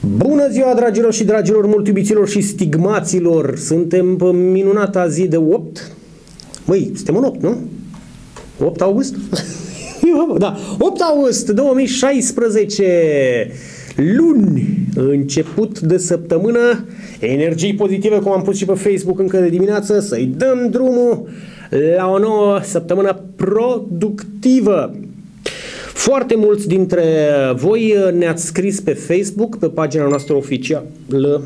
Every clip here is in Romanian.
Bună ziua, dragilor și dragilor, mult iubiților și stigmaților! Suntem pe minunata zi de 8. Măi, suntem în 8, nu? 8 august? da, 8 august 2016, luni, început de săptămână, energii pozitive, cum am pus și pe Facebook încă de dimineață, să-i dăm drumul la o nouă săptămână productivă. Foarte mulți dintre voi ne-ați scris pe Facebook, pe pagina noastră oficială,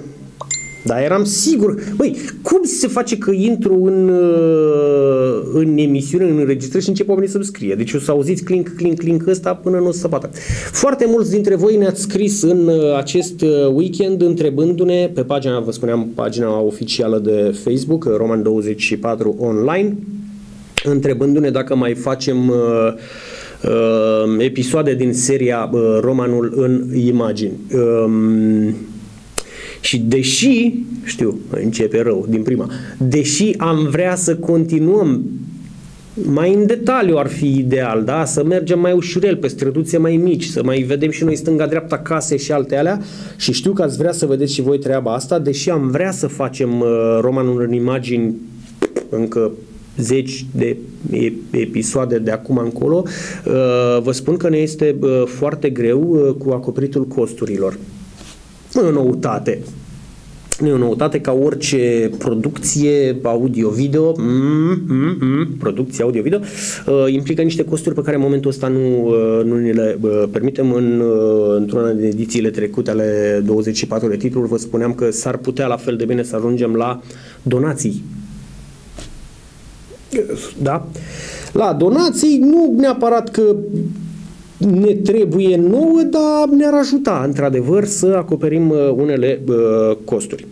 dar eram sigur, băi, cum se face că intru în, uh, în emisiune, în înregistrări și încep oamenii să-mi scrie? Deci o să auziți clink, clink, clink ăsta până nu o să bată. Foarte mulți dintre voi ne-ați scris în uh, acest uh, weekend întrebându-ne pe pagina, vă spuneam, pagina oficială de Facebook, Roman24 Online, întrebându-ne dacă mai facem uh, uh, episoade din seria uh, Romanul în imagini. Uh, și deși, știu, începe rău din prima, deși am vrea să continuăm mai în detaliu ar fi ideal, da? Să mergem mai ușurel pe străduțe mai mici, să mai vedem și noi stânga-dreapta case și alte alea și știu că ați vrea să vedeți și voi treaba asta, deși am vrea să facem uh, romanul în imagini încă zeci de episoade de acum încolo, uh, vă spun că ne este uh, foarte greu uh, cu acoperitul costurilor. Nu e o noutate. Nu e o noutate ca orice producție audio-video, mm, mm, mm, producție audio-video, uh, implică niște costuri pe care în momentul ăsta nu, uh, nu ni le uh, permitem. În, uh, într-una din edițiile trecute ale 24 de titluri vă spuneam că s-ar putea la fel de bine să ajungem la donații da? La donații, nu neapărat că ne trebuie nouă, dar ne-ar ajuta, într-adevăr, să acoperim uh, unele uh, costuri.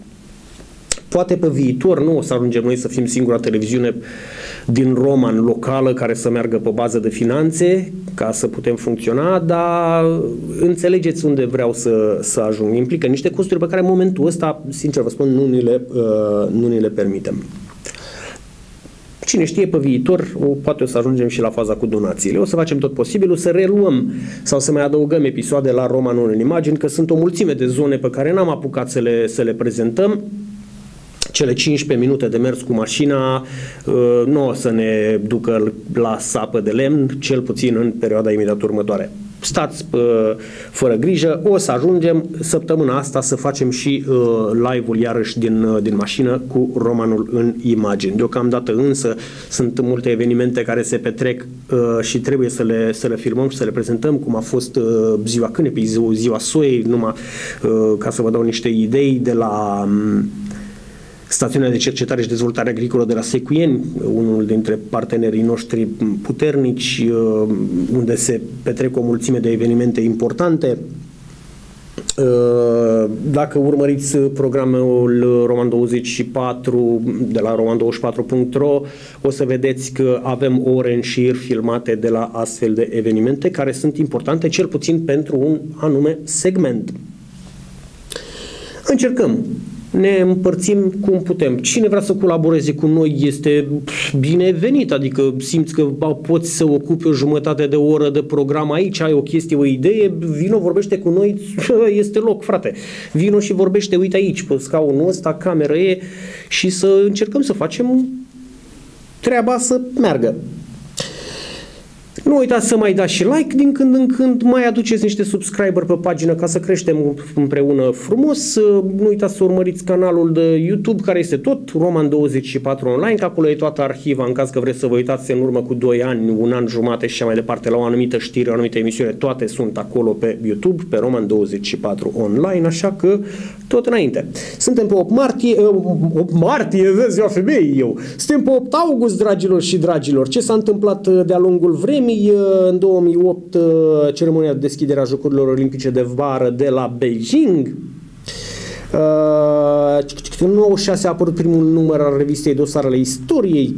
Poate pe viitor nu o să ajungem noi să fim singura televiziune din Roman locală care să meargă pe bază de finanțe ca să putem funcționa, dar înțelegeți unde vreau să, să ajung. Implică niște costuri pe care în momentul ăsta, sincer vă spun, nu ni le, uh, nu ni le permitem. Cine știe pe viitor, o, poate o să ajungem și la faza cu donațiile. O să facem tot posibilul să reluăm sau să mai adăugăm episoade la Romanul în imagini, că sunt o mulțime de zone pe care n-am apucat să le, să le prezentăm. Cele 15 minute de mers cu mașina uh, nu o să ne ducă la sapă de lemn, cel puțin în perioada imediat următoare stați uh, fără grijă, o să ajungem săptămâna asta să facem și uh, live-ul iarăși din, uh, din mașină cu romanul în imagini. Deocamdată însă sunt multe evenimente care se petrec uh, și trebuie să le, să le filmăm și să le prezentăm, cum a fost uh, ziua Cânepii, ziua, ziua Soei, numai uh, ca să vă dau niște idei de la um, stațiunea de cercetare și dezvoltare agricolă de la Secuieni, unul dintre partenerii noștri puternici, uh, unde se petrec o mulțime de evenimente importante. Uh, dacă urmăriți programul Roman 24 de la roman24.ro o să vedeți că avem ore în șir filmate de la astfel de evenimente care sunt importante cel puțin pentru un anume segment. Încercăm ne împărțim cum putem. Cine vrea să colaboreze cu noi este binevenit, adică simți că poți să ocupi o jumătate de oră de program aici, ai o chestie, o idee, vino, vorbește cu noi, este loc, frate. Vino și vorbește, uite aici, pe scaunul ăsta, cameră e și să încercăm să facem treaba să meargă. Nu uitați să mai dați și like din când în când, mai aduceți niște subscriber pe pagină ca să creștem împreună frumos. Nu uitați să urmăriți canalul de YouTube care este tot Roman24 Online, că acolo e toată arhiva în caz că vreți să vă uitați în urmă cu 2 ani, un an jumate și așa mai departe la o anumită știre, o anumită emisiune, toate sunt acolo pe YouTube, pe Roman24 Online, așa că tot înainte. Suntem pe 8 martie, 8 martie, vezi, ziua femeii eu. Suntem pe 8 august, dragilor și dragilor. Ce s-a întâmplat de-a lungul vremii? României în 2008 ceremonia de deschidere a Jocurilor Olimpice de vară de la Beijing. În 96 a apărut primul număr al revistei Dosarele Istoriei.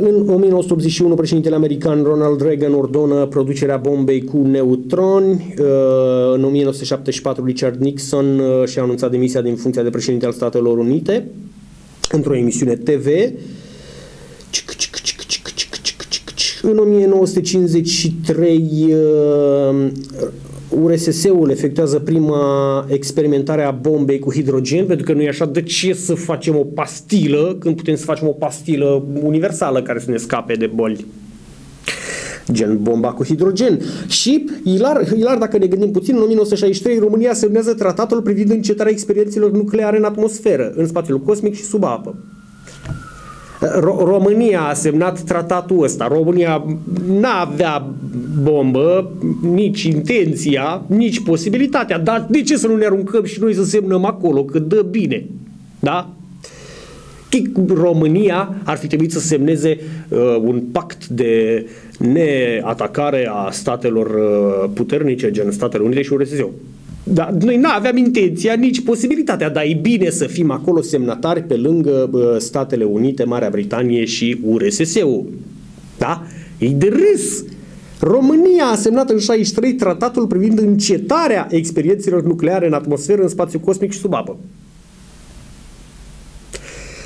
În 1981, președintele american Ronald Reagan ordonă producerea bombei cu neutroni. În 1974, Richard Nixon și-a anunțat demisia din funcția de președinte al Statelor Unite într-o emisiune TV. În 1953, uh, URSS-ul efectuează prima experimentare a bombei cu hidrogen, pentru că nu e așa, de ce să facem o pastilă când putem să facem o pastilă universală care să ne scape de boli? gen bomba cu hidrogen. Și, ilar, ilar, dacă ne gândim puțin, în 1963 România semnează tratatul privind încetarea experiențelor nucleare în atmosferă, în spațiul cosmic și sub apă. România a semnat tratatul ăsta. România n-avea bombă, nici intenția, nici posibilitatea. Dar de ce să nu ne aruncăm și noi să semnăm acolo, că dă bine? Da? România ar fi trebuit să semneze uh, un pact de neatacare a statelor uh, puternice, gen Statele Unite și URSS. Dar noi nu aveam intenția, nici posibilitatea, dar e bine să fim acolo semnatari pe lângă uh, Statele Unite, Marea Britanie și URSS-ul. Da? E de râs. România a semnat în 63 tratatul privind încetarea experiențelor nucleare în atmosferă, în spațiu cosmic și sub apă.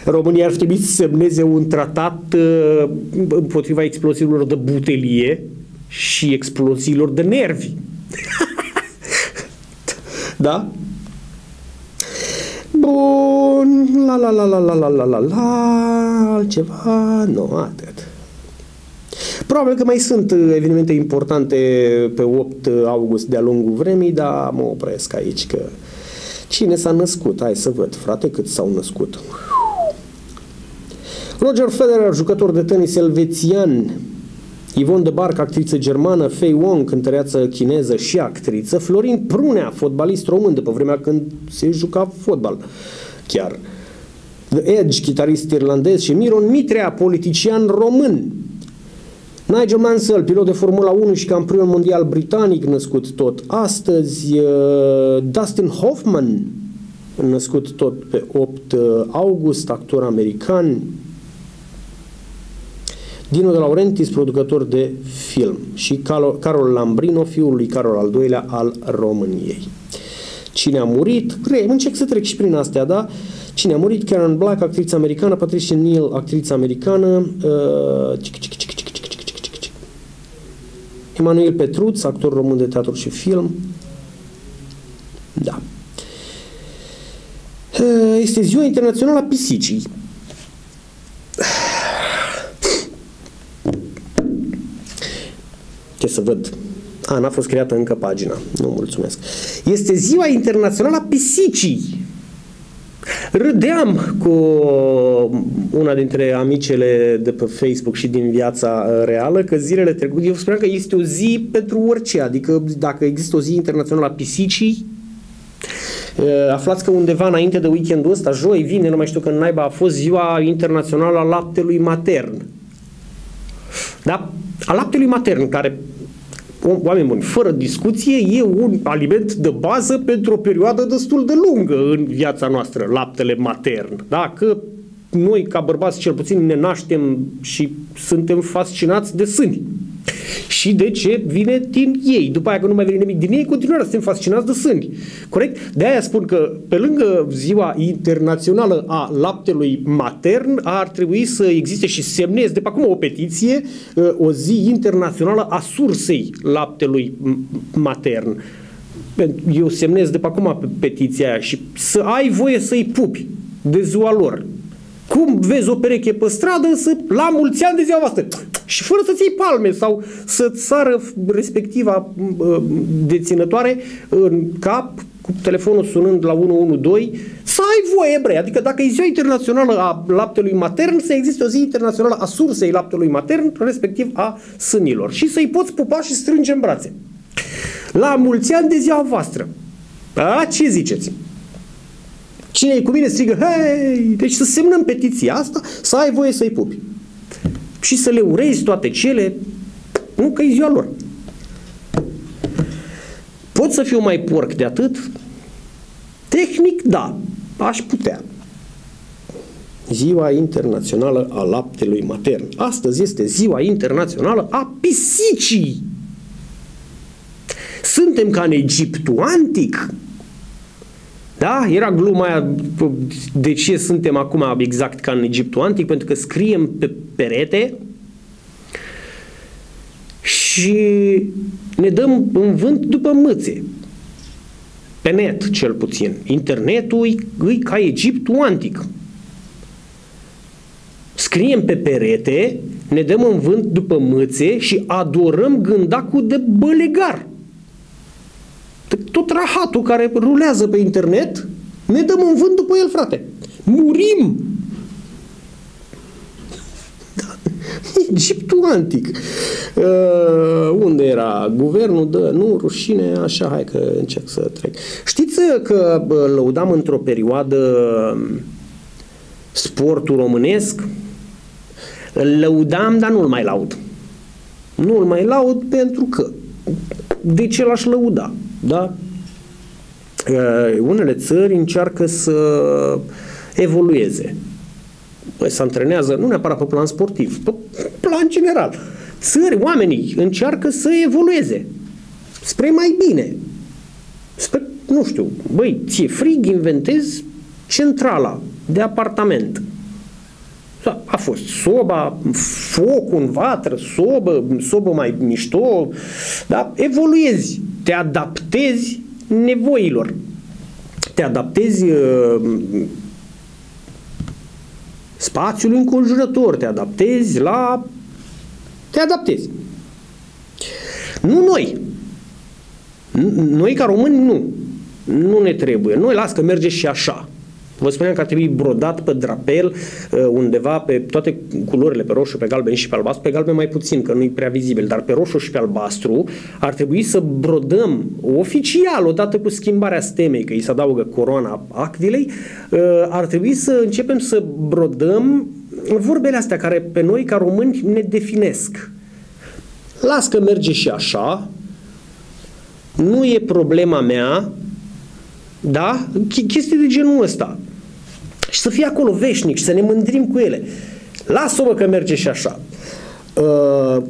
România ar trebui să semneze un tratat uh, împotriva exploziilor de butelie și exploziilor de nervi. da? Bun, la la la la la la la la la, altceva, nu, atât. Probabil că mai sunt uh, evenimente importante pe 8 august de-a lungul vremii, dar mă opresc aici că cine s-a născut? Hai să văd, frate, cât s-au născut. Roger Federer, jucător de tenis elvețian, Ivon de Barc, actriță germană, Fei Wong, cântăreață chineză și actriță, Florin Prunea, fotbalist român de pe vremea când se juca fotbal chiar. The Edge, chitarist irlandez și Miron Mitrea, politician român. Nigel Mansell, pilot de Formula 1 și campion mondial britanic, născut tot astăzi. Uh, Dustin Hoffman, născut tot pe 8 uh, august, actor american. Dino de Laurentiis, producător de film și Carol Lambrino, fiul lui Carol al II-lea al României. Cine a murit? Încerc să trec și prin astea, da? Cine a murit? Karen Black, actriță americană, Patricia Neal, actriță americană, uh, Emanuel Petruț, actor român de teatru și film. Da. Uh, este ziua internațională a pisicii. Ce să văd? A, n-a fost creată încă pagina. Nu mulțumesc. Este ziua internațională a pisicii. Râdeam cu una dintre amicele de pe Facebook și din viața uh, reală că zilele trecute, eu spuneam că este o zi pentru orice, adică dacă există o zi internațională a pisicii, uh, Aflați că undeva înainte de weekendul ăsta, joi, vine, nu mai știu când naiba, a fost ziua internațională a laptelui matern. Da? A laptelui matern, care oameni buni, fără discuție, e un aliment de bază pentru o perioadă destul de lungă în viața noastră, laptele matern. Dacă noi, ca bărbați, cel puțin ne naștem și suntem fascinați de sâni. Și de ce vine din ei. După aia că nu mai vine nimic din ei, continuare suntem fascinați de sâni. Corect? De aia spun că pe lângă ziua internațională a laptelui matern ar trebui să existe și semnez de pe acum o petiție, uh, o zi internațională a sursei laptelui matern. Eu semnez de pe acum pe petiția aia și să ai voie să-i pupi de ziua lor. Cum vezi o pereche pe stradă, să la mulți ani de ziua voastră și fără să-ți iei palme sau să-ți sară respectiva deținătoare în cap cu telefonul sunând la 112, să ai voie, bre. Adică dacă e ziua internațională a laptelui matern, să existe o zi internațională a sursei laptelui matern, respectiv a sânilor. Și să-i poți pupa și strânge în brațe. La mulți ani de ziua voastră. A, ce ziceți? Cine e cu mine strigă, hei, deci să semnăm petiția asta, să ai voie să-i pupi. Și să le urezi toate cele, nu că e ziua lor. Pot să fiu mai porc de atât? Tehnic, da, aș putea. Ziua Internațională a Laptelui Matern. Astăzi este Ziua Internațională a Pisicii. Suntem ca în Egiptul Antic, da? Era gluma aia de ce suntem acum exact ca în Egiptul Antic, pentru că scriem pe perete și și ne dăm în vânt după mâțe. Pe net, cel puțin. Internetul e, e ca Egiptul antic. Scriem pe perete, ne dăm în vânt după mâțe și adorăm gândacul de bălegar. Tot rahatul care rulează pe internet, ne dăm în vânt după el, frate. Murim! Egiptul antic. Uh, unde era? Guvernul dă, nu, rușine, așa, hai că încerc să trec. Știți că lăudam într-o perioadă sportul românesc? Îl lăudam, dar nu-l mai laud. Nu-l mai laud pentru că de ce l-aș lăuda? Da? Uh, unele țări încearcă să evolueze Păi se antrenează nu neapărat pe plan sportiv, pe plan general. Țări, oamenii încearcă să evolueze spre mai bine. Spre, nu știu, băi, ție frig, inventezi centrala de apartament. Da, a fost soba, foc în vatră, sobă, sobă mai mișto, da? evoluezi, te adaptezi nevoilor, te adaptezi uh, spațiul înconjurător, te adaptezi la... te adaptezi. Nu noi. Noi ca români nu. Nu ne trebuie. Noi las că merge și așa. Vă spuneam că ar trebui brodat pe drapel uh, undeva pe toate culorile, pe roșu, pe galben și pe albastru, pe galben mai puțin, că nu e prea vizibil, dar pe roșu și pe albastru ar trebui să brodăm oficial, odată cu schimbarea stemei, că îi se adaugă coroana acvilei, uh, ar trebui să începem să brodăm vorbele astea care pe noi ca români ne definesc. Las că merge și așa, nu e problema mea, da? Chestii de genul ăsta și să fie acolo veșnic și să ne mândrim cu ele. Lasă-mă că merge și așa. Uh,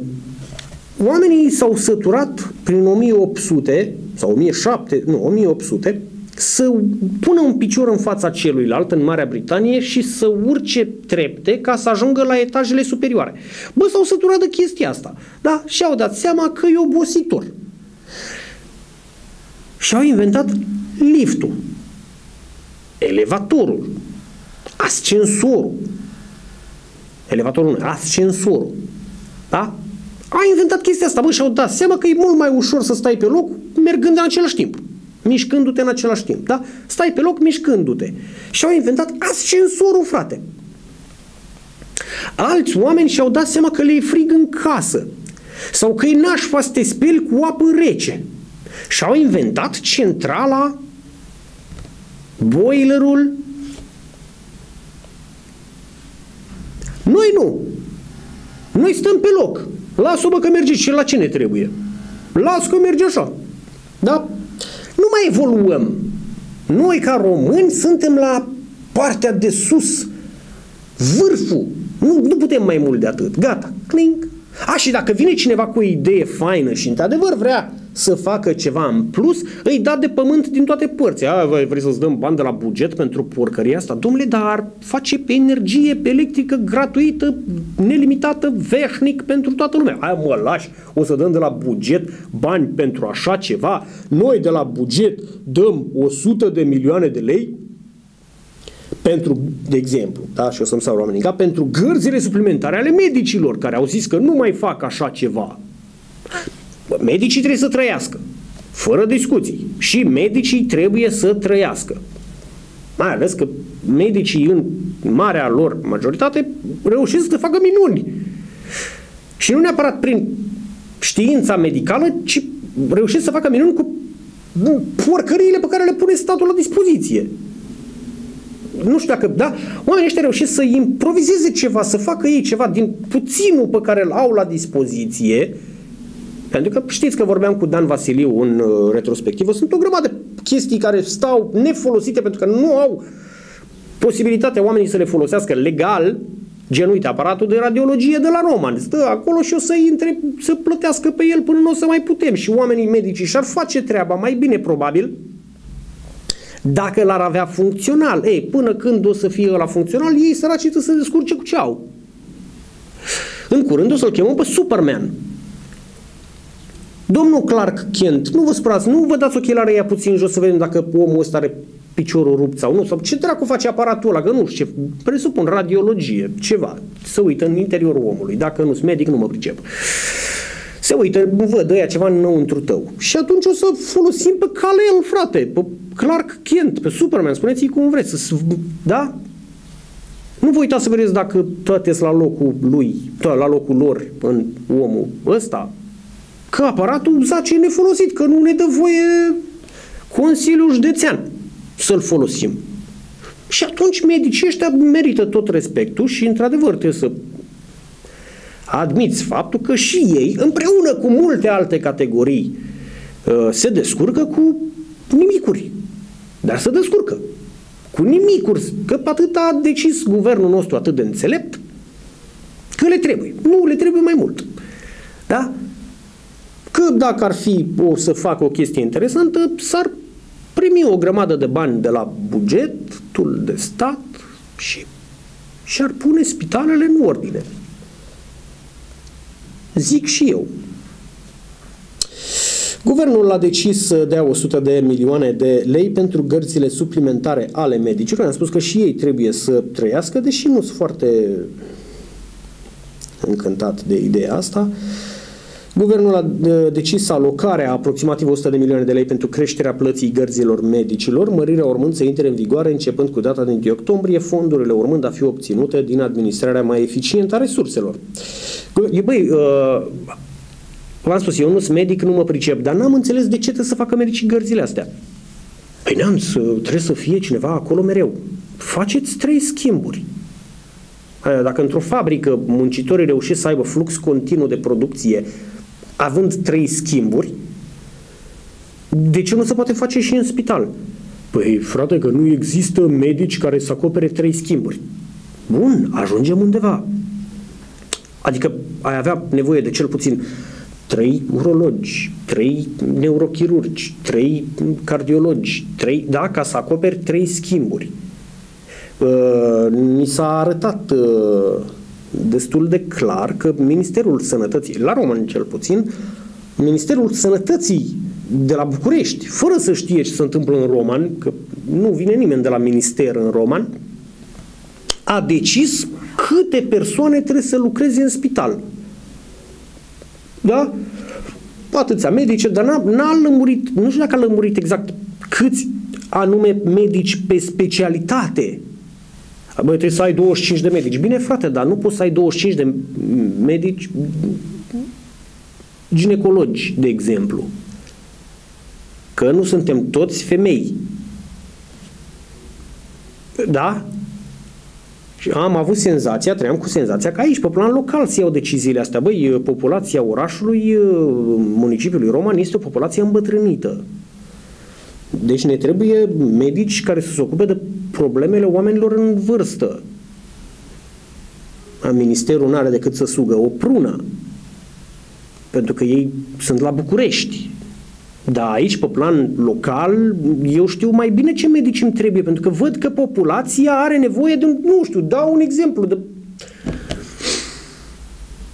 oamenii s-au săturat prin 1800 sau 1700, nu, 1800 să pună un picior în fața celuilalt în Marea Britanie și să urce trepte ca să ajungă la etajele superioare. Bă, s-au săturat de chestia asta. Da? Și au dat seama că e obositor. Și au inventat liftul, elevatorul, ascensorul. Elevatorul nu, ascensorul. Da? A inventat chestia asta, bă, și-au dat seama că e mult mai ușor să stai pe loc mergând în același timp. Mișcându-te în același timp, da? Stai pe loc mișcându-te. Și au inventat ascensorul, frate. Alți oameni și-au dat seama că le e frig în casă. Sau că e nașpa să te speli cu apă rece. Și au inventat centrala, boilerul, Noi nu. Noi stăm pe loc. Lasă-mă că merge și la ce ne trebuie. Lasă că merge așa. Da? Nu mai evoluăm. Noi ca români suntem la partea de sus. Vârful. Nu, nu putem mai mult de atât. Gata. Clink. A, și dacă vine cineva cu o idee faină și într-adevăr vrea să facă ceva în plus, îi da de pământ din toate părți. A, vrei să-ți dăm bani de la buget pentru porcăria asta? Domnule, dar face pe energie, pe electrică gratuită, nelimitată, veșnic pentru toată lumea. Hai mă lași, o să dăm de la buget bani pentru așa ceva. Noi de la buget dăm 100 de milioane de lei pentru, de exemplu, da, și o să-mi sau oamenii, ca pentru gărzile suplimentare ale medicilor care au zis că nu mai fac așa ceva. Medicii trebuie să trăiască, fără discuții. Și medicii trebuie să trăiască. Mai ales că medicii în marea lor majoritate reușesc să facă minuni. Și nu neapărat prin știința medicală, ci reușesc să facă minuni cu porcăriile pe care le pune statul la dispoziție. Nu știu dacă, da, oamenii ăștia reușesc să improvizeze ceva, să facă ei ceva din puținul pe care îl au la dispoziție, pentru că știți că vorbeam cu Dan Vasiliu în uh, retrospectivă, sunt o grămadă de chestii care stau nefolosite pentru că nu au posibilitatea oamenii să le folosească legal, gen uite, aparatul de radiologie de la Roman, stă acolo și o să intre, să plătească pe el până nu o să mai putem și oamenii medici și-ar face treaba mai bine probabil, dacă l-ar avea funcțional. Ei, până când o să fie la funcțional, ei săraci să se descurce cu ce au. În curând o să-l chemăm pe Superman. Domnul Clark Kent, nu vă sperați, nu vă dați ochelare ea puțin jos să vedem dacă omul ăsta are piciorul rupt sau nu, sau ce dracu face aparatul ăla, că nu știu ce, presupun radiologie, ceva, să uită în interiorul omului, dacă nu sunt medic, nu mă pricep. Se uită, văd ăia ceva înăuntru tău. Și atunci o să folosim pe cale el, frate, pe Clark Kent, pe Superman, spuneți-i cum vreți, să, da? Nu vă uitați să vedeți dacă toate sunt la locul lui, la locul lor în omul ăsta, că aparatul zace nefolosit, că nu ne dă voie Consiliul Județean să-l folosim. Și atunci medicii ăștia merită tot respectul și într-adevăr trebuie să admiți faptul că și ei, împreună cu multe alte categorii, uh, se descurcă cu nimicuri. Dar se descurcă. Cu nimicuri. Că atât a decis guvernul nostru atât de înțelept că le trebuie. Nu, le trebuie mai mult. Da? Că dacă ar fi o să facă o chestie interesantă, s-ar primi o grămadă de bani de la bugetul de stat și și-ar pune spitalele în ordine. Zic și eu. Guvernul a decis să dea 100 de milioane de lei pentru gărțile suplimentare ale medicilor. Am spus că și ei trebuie să trăiască, deși nu sunt foarte încântat de ideea asta. Guvernul a decis alocarea aproximativ 100 de milioane de lei pentru creșterea plății gărzilor medicilor, mărirea urmând să intre în vigoare începând cu data de 1 octombrie, fondurile urmând a fi obținute din administrarea mai eficientă a resurselor. Băi, uh, v-am spus, eu nu sunt medic, nu mă pricep, dar n-am înțeles de ce trebuie să facă medicii gărzile astea. Păi neamț, trebuie să fie cineva acolo mereu. Faceți trei schimburi. Dacă într-o fabrică muncitorii reușesc să aibă flux continuu de producție având trei schimburi, de ce nu se poate face și în spital? Păi, frate, că nu există medici care să acopere trei schimburi. Bun, ajungem undeva. Adică ai avea nevoie de cel puțin trei urologi, trei neurochirurgi, trei cardiologi, trei, da, ca să acoperi trei schimburi. Uh, ni s-a arătat uh, destul de clar că Ministerul Sănătății, la român cel puțin, Ministerul Sănătății de la București, fără să știe ce se întâmplă în Roman, că nu vine nimeni de la minister în Roman, a decis câte persoane trebuie să lucreze în spital. Da? Atâția medici, dar n-a, n-a lămurit, nu știu dacă a lămurit exact câți anume medici pe specialitate Bă, trebuie să ai 25 de medici. Bine, frate, dar nu poți să ai 25 de medici ginecologi, de exemplu. Că nu suntem toți femei. Da? Și am avut senzația, trăiam cu senzația că aici, pe plan local, se iau deciziile astea. Băi, populația orașului, municipiului Roman este o populație îmbătrânită. Deci ne trebuie medici care să se ocupe de problemele oamenilor în vârstă. Ministerul nu are decât să sugă o prună, pentru că ei sunt la București. Dar aici, pe plan local, eu știu mai bine ce medici îmi trebuie, pentru că văd că populația are nevoie de, nu știu, dau un exemplu de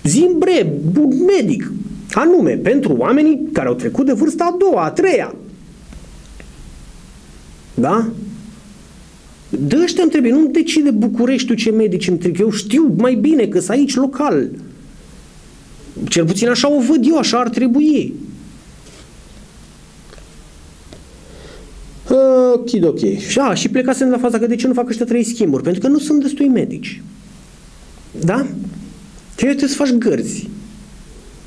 zimbre, un medic, anume pentru oamenii care au trecut de vârsta a doua, a treia. Da? De ăștia îmi trebuie, nu decide Bucureștiul ce medici îmi trebuie. Eu știu mai bine că sunt aici local. Cel puțin așa o văd eu, așa ar trebui. Ok, ok. Și, a, și plecasem la faza că de ce nu fac ăștia trei schimburi? Pentru că nu sunt destui medici. Da? Ce trebuie să faci gărzi.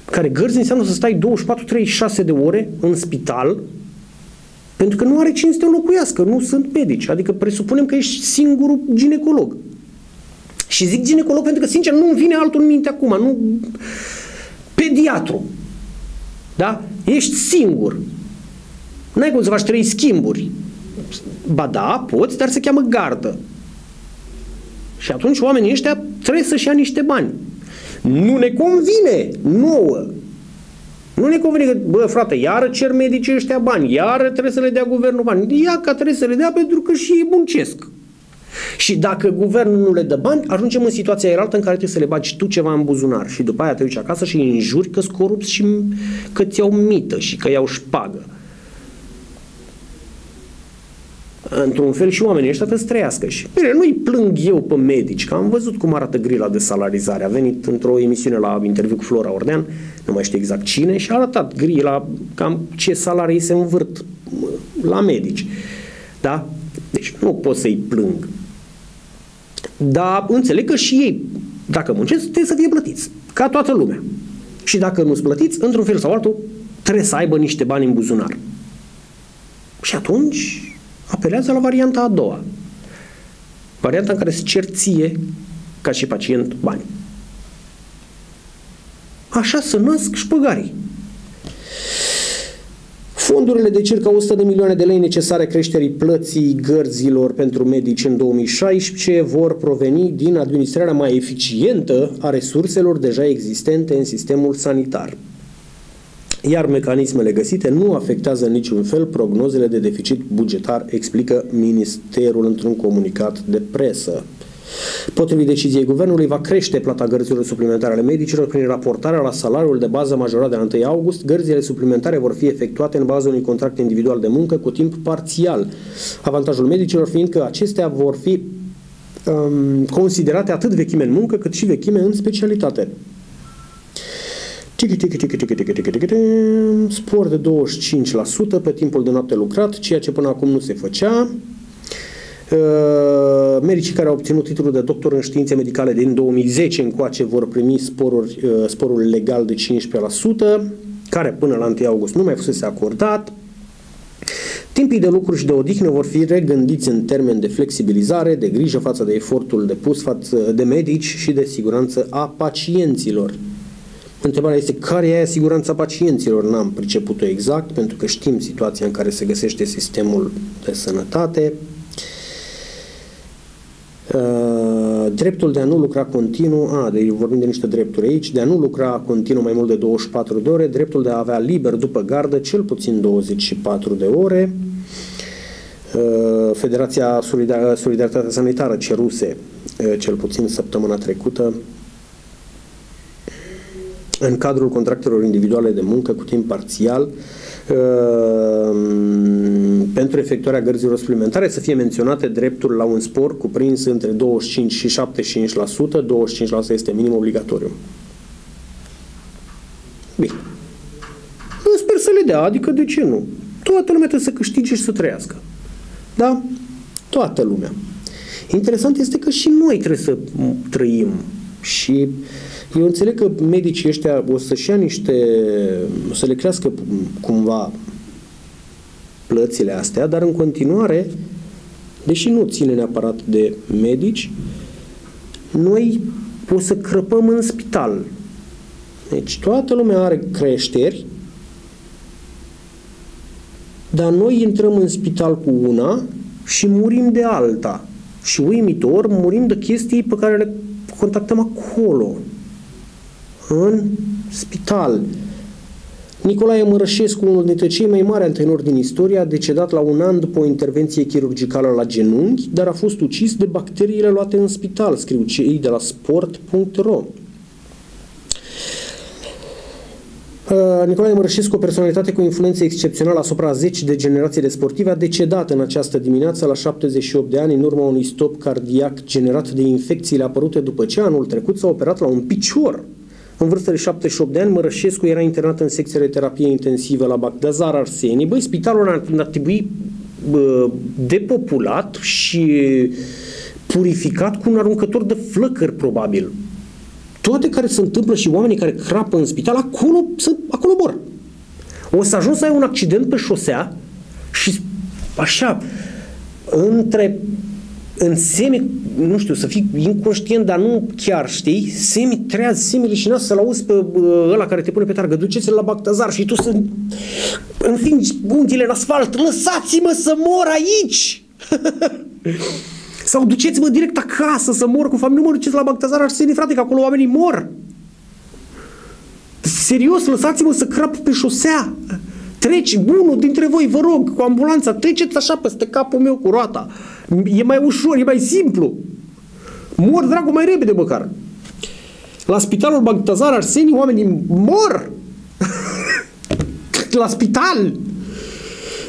Care gărzi înseamnă să stai 24-36 de ore în spital pentru că nu are cine să te înlocuiască, nu sunt medici. Adică presupunem că ești singurul ginecolog. Și zic ginecolog pentru că, sincer, nu-mi vine altul în minte acum. Nu... Pediatru. Da? Ești singur. N-ai cum să faci trei schimburi. Ba da, poți, dar se cheamă gardă. Și atunci oamenii ăștia trebuie să-și ia niște bani. Nu ne convine nouă nu ne convine că, bă, frate, iară cer medicii ăștia bani, iară trebuie să le dea guvernul bani. Ia că trebuie să le dea pentru că și ei muncesc. Și dacă guvernul nu le dă bani, ajungem în situația eraltă în care trebuie să le bagi tu ceva în buzunar și după aia te duci acasă și îi înjuri că-s corupți și că ți iau mită și că iau șpagă. Într-un fel și oamenii ăștia trebuie să trăiască. Și bine, nu-i plâng eu pe medici, că am văzut cum arată grila de salarizare. A venit într-o emisiune la interviu cu Flora Ordean, nu mai știu exact cine, și a arătat grila cam ce salarii se învârt la medici. Da? Deci nu pot să-i plâng. Dar înțeleg că și ei, dacă muncesc, trebuie să fie plătiți. Ca toată lumea. Și dacă nu-ți plătiți, într-un fel sau altul, trebuie să aibă niște bani în buzunar. Și atunci apelează la varianta a doua. Varianta în care îți cer ție, ca și pacient, bani. Așa să nasc șpăgarii. Fondurile de circa 100 de milioane de lei necesare creșterii plății gărzilor pentru medici în 2016 vor proveni din administrarea mai eficientă a resurselor deja existente în sistemul sanitar iar mecanismele găsite nu afectează în niciun fel prognozele de deficit bugetar, explică Ministerul într-un comunicat de presă. Potrivit deciziei guvernului, va crește plata gărzilor suplimentare ale medicilor prin raportarea la salariul de bază majorat de la 1 august. Gărzile suplimentare vor fi efectuate în baza unui contract individual de muncă cu timp parțial. Avantajul medicilor fiind că acestea vor fi um, considerate atât vechime în muncă cât și vechime în specialitate. Spor de 25% pe timpul de noapte lucrat, ceea ce până acum nu se făcea. Uh, medicii care au obținut titlul de doctor în științe medicale din 2010 încoace vor primi sporuri, uh, sporul legal de 15%, care până la 1 august nu mai fusese acordat. Timpii de lucru și de odihnă vor fi regândiți în termen de flexibilizare, de grijă față de efortul depus față de medici și de siguranță a pacienților. Întrebarea este care e siguranța pacienților? N-am priceput-o exact, pentru că știm situația în care se găsește sistemul de sănătate. Uh, dreptul de a nu lucra continuu, a, de, vorbim de niște drepturi aici, de a nu lucra continuu mai mult de 24 de ore, dreptul de a avea liber după gardă cel puțin 24 de ore, uh, Federația Solidar- Solidaritatea Sanitară ceruse uh, cel puțin săptămâna trecută în cadrul contractelor individuale de muncă cu timp parțial uh, pentru efectuarea gărzilor suplimentare să fie menționate dreptul la un spor cuprins între 25 și 75%, 25% este minim obligatoriu. Bine. Eu sper să le dea, adică de ce nu? Toată lumea trebuie să câștige și să trăiască. Da? Toată lumea. Interesant este că și noi trebuie să trăim și uh, eu înțeleg că medicii ăștia o să-și ia niște, o să le crească cumva plățile astea, dar în continuare, deși nu ține neapărat de medici, noi o să crăpăm în spital. Deci toată lumea are creșteri, dar noi intrăm în spital cu una și murim de alta. Și uimitor, murim de chestii pe care le contactăm acolo în spital. Nicolae Mărășescu, unul dintre cei mai mari antenori din istorie, a decedat la un an după o intervenție chirurgicală la genunchi, dar a fost ucis de bacteriile luate în spital, scriu cei de la sport.ro. Uh, Nicolae Mărășescu, o personalitate cu influență excepțională asupra 10 de generații de sportivi, a decedat în această dimineață la 78 de ani în urma unui stop cardiac generat de infecțiile apărute după ce anul trecut s-a operat la un picior în vârstă de 78 de ani, Mărășescu era internat în secția de terapie intensivă la Bagdazar Arseni. Băi, spitalul ar, ar trebui bă, depopulat și purificat cu un aruncător de flăcări, probabil. Toate care se întâmplă și oamenii care crapă în spital, acolo, acolo mor. O să ajungi să ai un accident pe șosea și așa, între în semi, nu știu, să fii inconștient, dar nu chiar, știi, semi treaz, semi lișinat să-l auzi pe ăla care te pune pe targă, duceți-l la Bactazar și tu să înfingi unghiile în asfalt, lăsați-mă să mor aici! Sau duceți-mă direct acasă să mor cu familie, nu mă duceți la Bactazar Arseni, frate, că acolo oamenii mor. Serios, lăsați-mă să crap pe șosea. Treci, unul dintre voi, vă rog, cu ambulanța, treceți așa peste capul meu cu roata. E mai ușor, e mai simplu. Mor, dragul, mai repede măcar. La spitalul Bagtazar Arseni oamenii mor. la spital.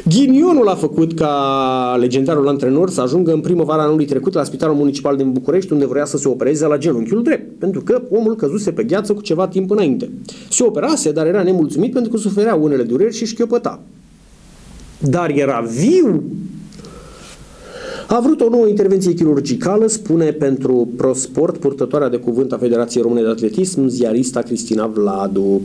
Ghinionul a făcut ca legendarul antrenor să ajungă în primăvara anului trecut la Spitalul Municipal din București, unde vrea să se opereze la genunchiul drept, pentru că omul căzuse pe gheață cu ceva timp înainte. Se operase, dar era nemulțumit pentru că suferea unele dureri și șchiopăta. Dar era viu a vrut o nouă intervenție chirurgicală, spune pentru ProSport, purtătoarea de cuvânt a Federației Române de Atletism, ziarista Cristina Vladu.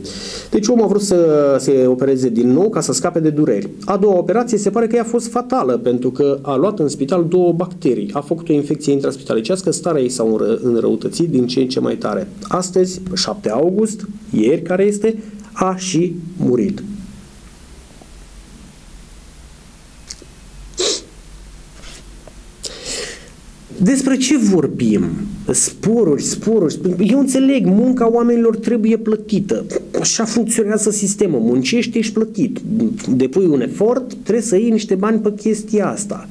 Deci omul a vrut să se opereze din nou ca să scape de dureri. A doua operație se pare că i-a fost fatală pentru că a luat în spital două bacterii. A făcut o infecție intraspitalicească, starea ei s-a înrăutățit din ce în ce mai tare. Astăzi, 7 august, ieri care este, a și murit. Despre ce vorbim? Sporuri, sporuri. Eu înțeleg, munca oamenilor trebuie plătită. Așa funcționează sistemul. Muncești, ești plătit. Depui un efort, trebuie să iei niște bani pe chestia asta.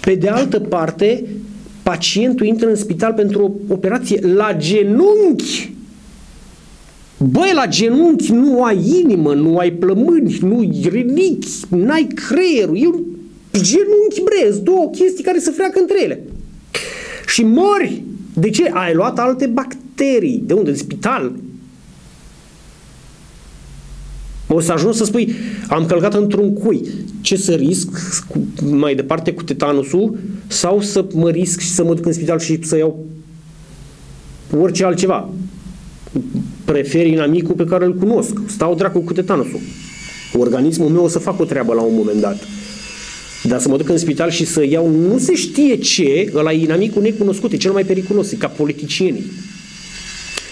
Pe de altă parte, pacientul intră în spital pentru o operație la genunchi. Băi, la genunchi nu ai inimă, nu ai plămâni, nu ai rinichi, n-ai creierul. E un genunchi brez, două chestii care se freacă între ele și mori. De ce? Ai luat alte bacterii. De unde? În spital. O să ajung să spui, am călcat într-un cui. Ce să risc mai departe cu tetanusul sau să mă risc și să mă duc în spital și să iau orice altceva. Prefer inamicul pe care îl cunosc. Stau dracu cu tetanusul. Organismul meu o să fac o treabă la un moment dat. Dar să mă duc în spital și să iau nu se știe ce, ăla e inamicul necunoscut, e cel mai periculos, e ca politicienii.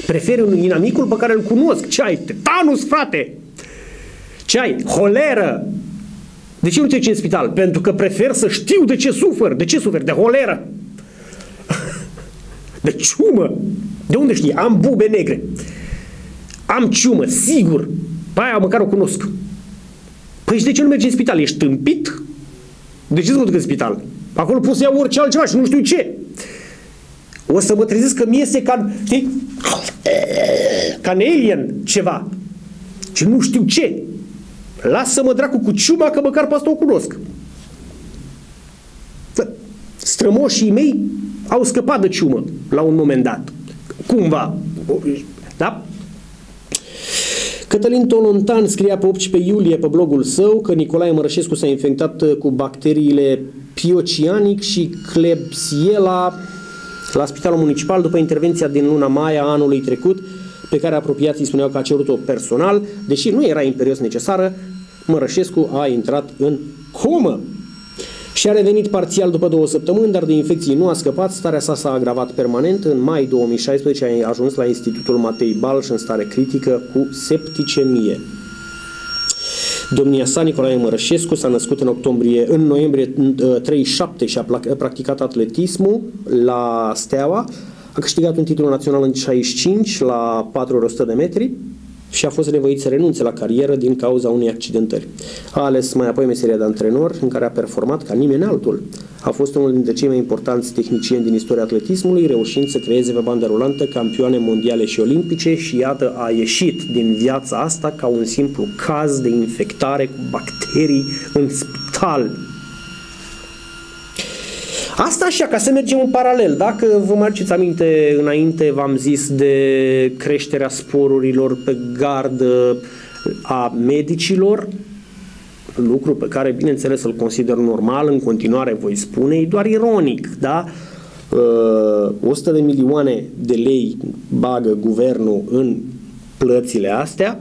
Prefer un inamicul pe care îl cunosc. Ce ai? Tetanus, frate! Ce ai? Holeră! De ce nu te duci în spital? Pentru că prefer să știu de ce sufăr. De ce suferi? De holeră. De ciumă. De unde știi? Am bube negre. Am ciumă, sigur. Pe aia măcar o cunosc. Păi și de ce nu mergi în spital? Ești tâmpit? De ce să mă duc în spital? Acolo pot să iau orice altceva și nu știu ce. O să mă trezesc că mi iese ca, știi, ca în alien ceva. Și nu știu ce. Lasă-mă dracu cu ciuma că măcar pe asta o cunosc. Strămoșii mei au scăpat de ciumă la un moment dat. Cumva. Da? Cătălin Tolontan scria pe 18 iulie pe blogul său că Nicolae Mărășescu s-a infectat uh, cu bacteriile Piocianic și Klebsiella la Spitalul Municipal după intervenția din luna mai a anului trecut pe care apropiații spuneau că a cerut-o personal, deși nu era imperios necesară, Mărășescu a intrat în comă și a revenit parțial după două săptămâni, dar de infecții nu a scăpat. Starea sa s-a agravat permanent. În mai 2016 a ajuns la Institutul Matei Balș în stare critică cu septicemie. Domnia sa, Nicolae Mărășescu, s-a născut în octombrie, în noiembrie 37 și a practicat atletismul la Steaua. A câștigat un titlu național în 65 la 400 de metri și a fost nevoit să renunțe la carieră din cauza unei accidentări. A ales mai apoi meseria de antrenor, în care a performat ca nimeni altul. A fost unul dintre cei mai importanți tehnicieni din istoria atletismului, reușind să creeze pe bandă rulantă campioane mondiale și olimpice și iată a ieșit din viața asta ca un simplu caz de infectare cu bacterii în spital Asta așa, ca să mergem în paralel. Dacă vă mai aminte, înainte v-am zis de creșterea sporurilor pe gardă a medicilor, lucru pe care, bineînțeles, îl consider normal, în continuare voi spune, e doar ironic, da? 100 uh, de milioane de lei bagă guvernul în plățile astea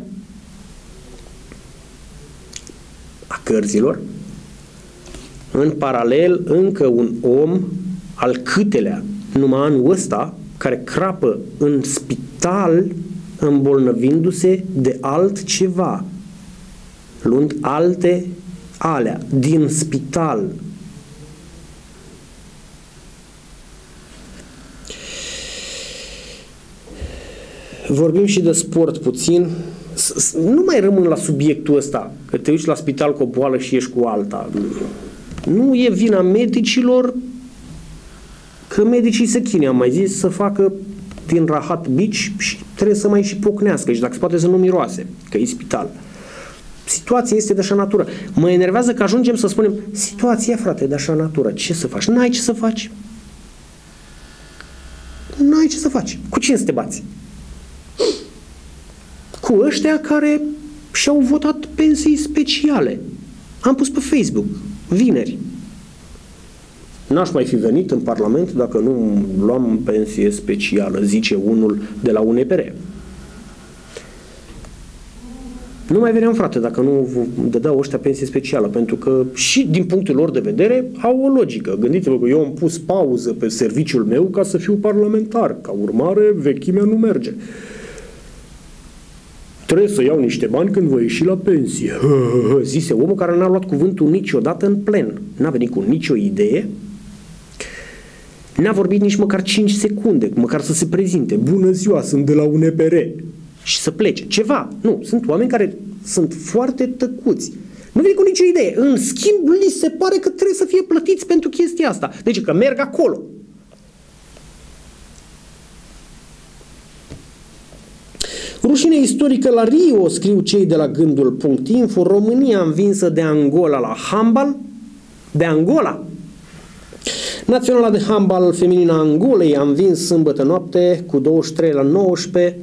a cărților, în paralel încă un om al câtelea, numai anul ăsta, care crapă în spital îmbolnăvindu-se de altceva, luând alte alea din spital. Vorbim și de sport puțin, nu mai rămân la subiectul ăsta, că te uiți la spital cu o boală și ești cu alta. Nu e vina medicilor că medicii se chine, am mai zis, să facă din rahat bici și trebuie să mai și pocnească și dacă se poate să nu miroase, că e spital. Situația este de așa natură. Mă enervează că ajungem să spunem, situația, frate, de așa natură. Ce să faci? N-ai ce să faci. N-ai ce să faci. Cu cine să te bați? Cu ăștia care și-au votat pensii speciale. Am pus pe Facebook, vineri. N-aș mai fi venit în Parlament dacă nu luam pensie specială, zice unul de la UNPR. Nu mai veneam, frate, dacă nu dădeau ăștia pensie specială, pentru că și din punctul lor de vedere au o logică. Gândiți-vă că eu am pus pauză pe serviciul meu ca să fiu parlamentar. Ca urmare, vechimea nu merge. Trebuie să iau niște bani când voi ieși la pensie. Zise omul care n-a luat cuvântul niciodată în plen. N-a venit cu nicio idee, N-a vorbit nici măcar 5 secunde, măcar să se prezinte. Bună ziua, sunt de la UNPR. Și să plece. Ceva. Nu, sunt oameni care sunt foarte tăcuți. Nu vine cu nicio idee. În schimb, li se pare că trebuie să fie plătiți pentru chestia asta. Deci că merg acolo. Rușine istorică la Rio, scriu cei de la gândul.info, România învinsă de Angola la handbal, de Angola, Naționala de handbal feminină Angolei a învins sâmbătă noapte cu 23 la 19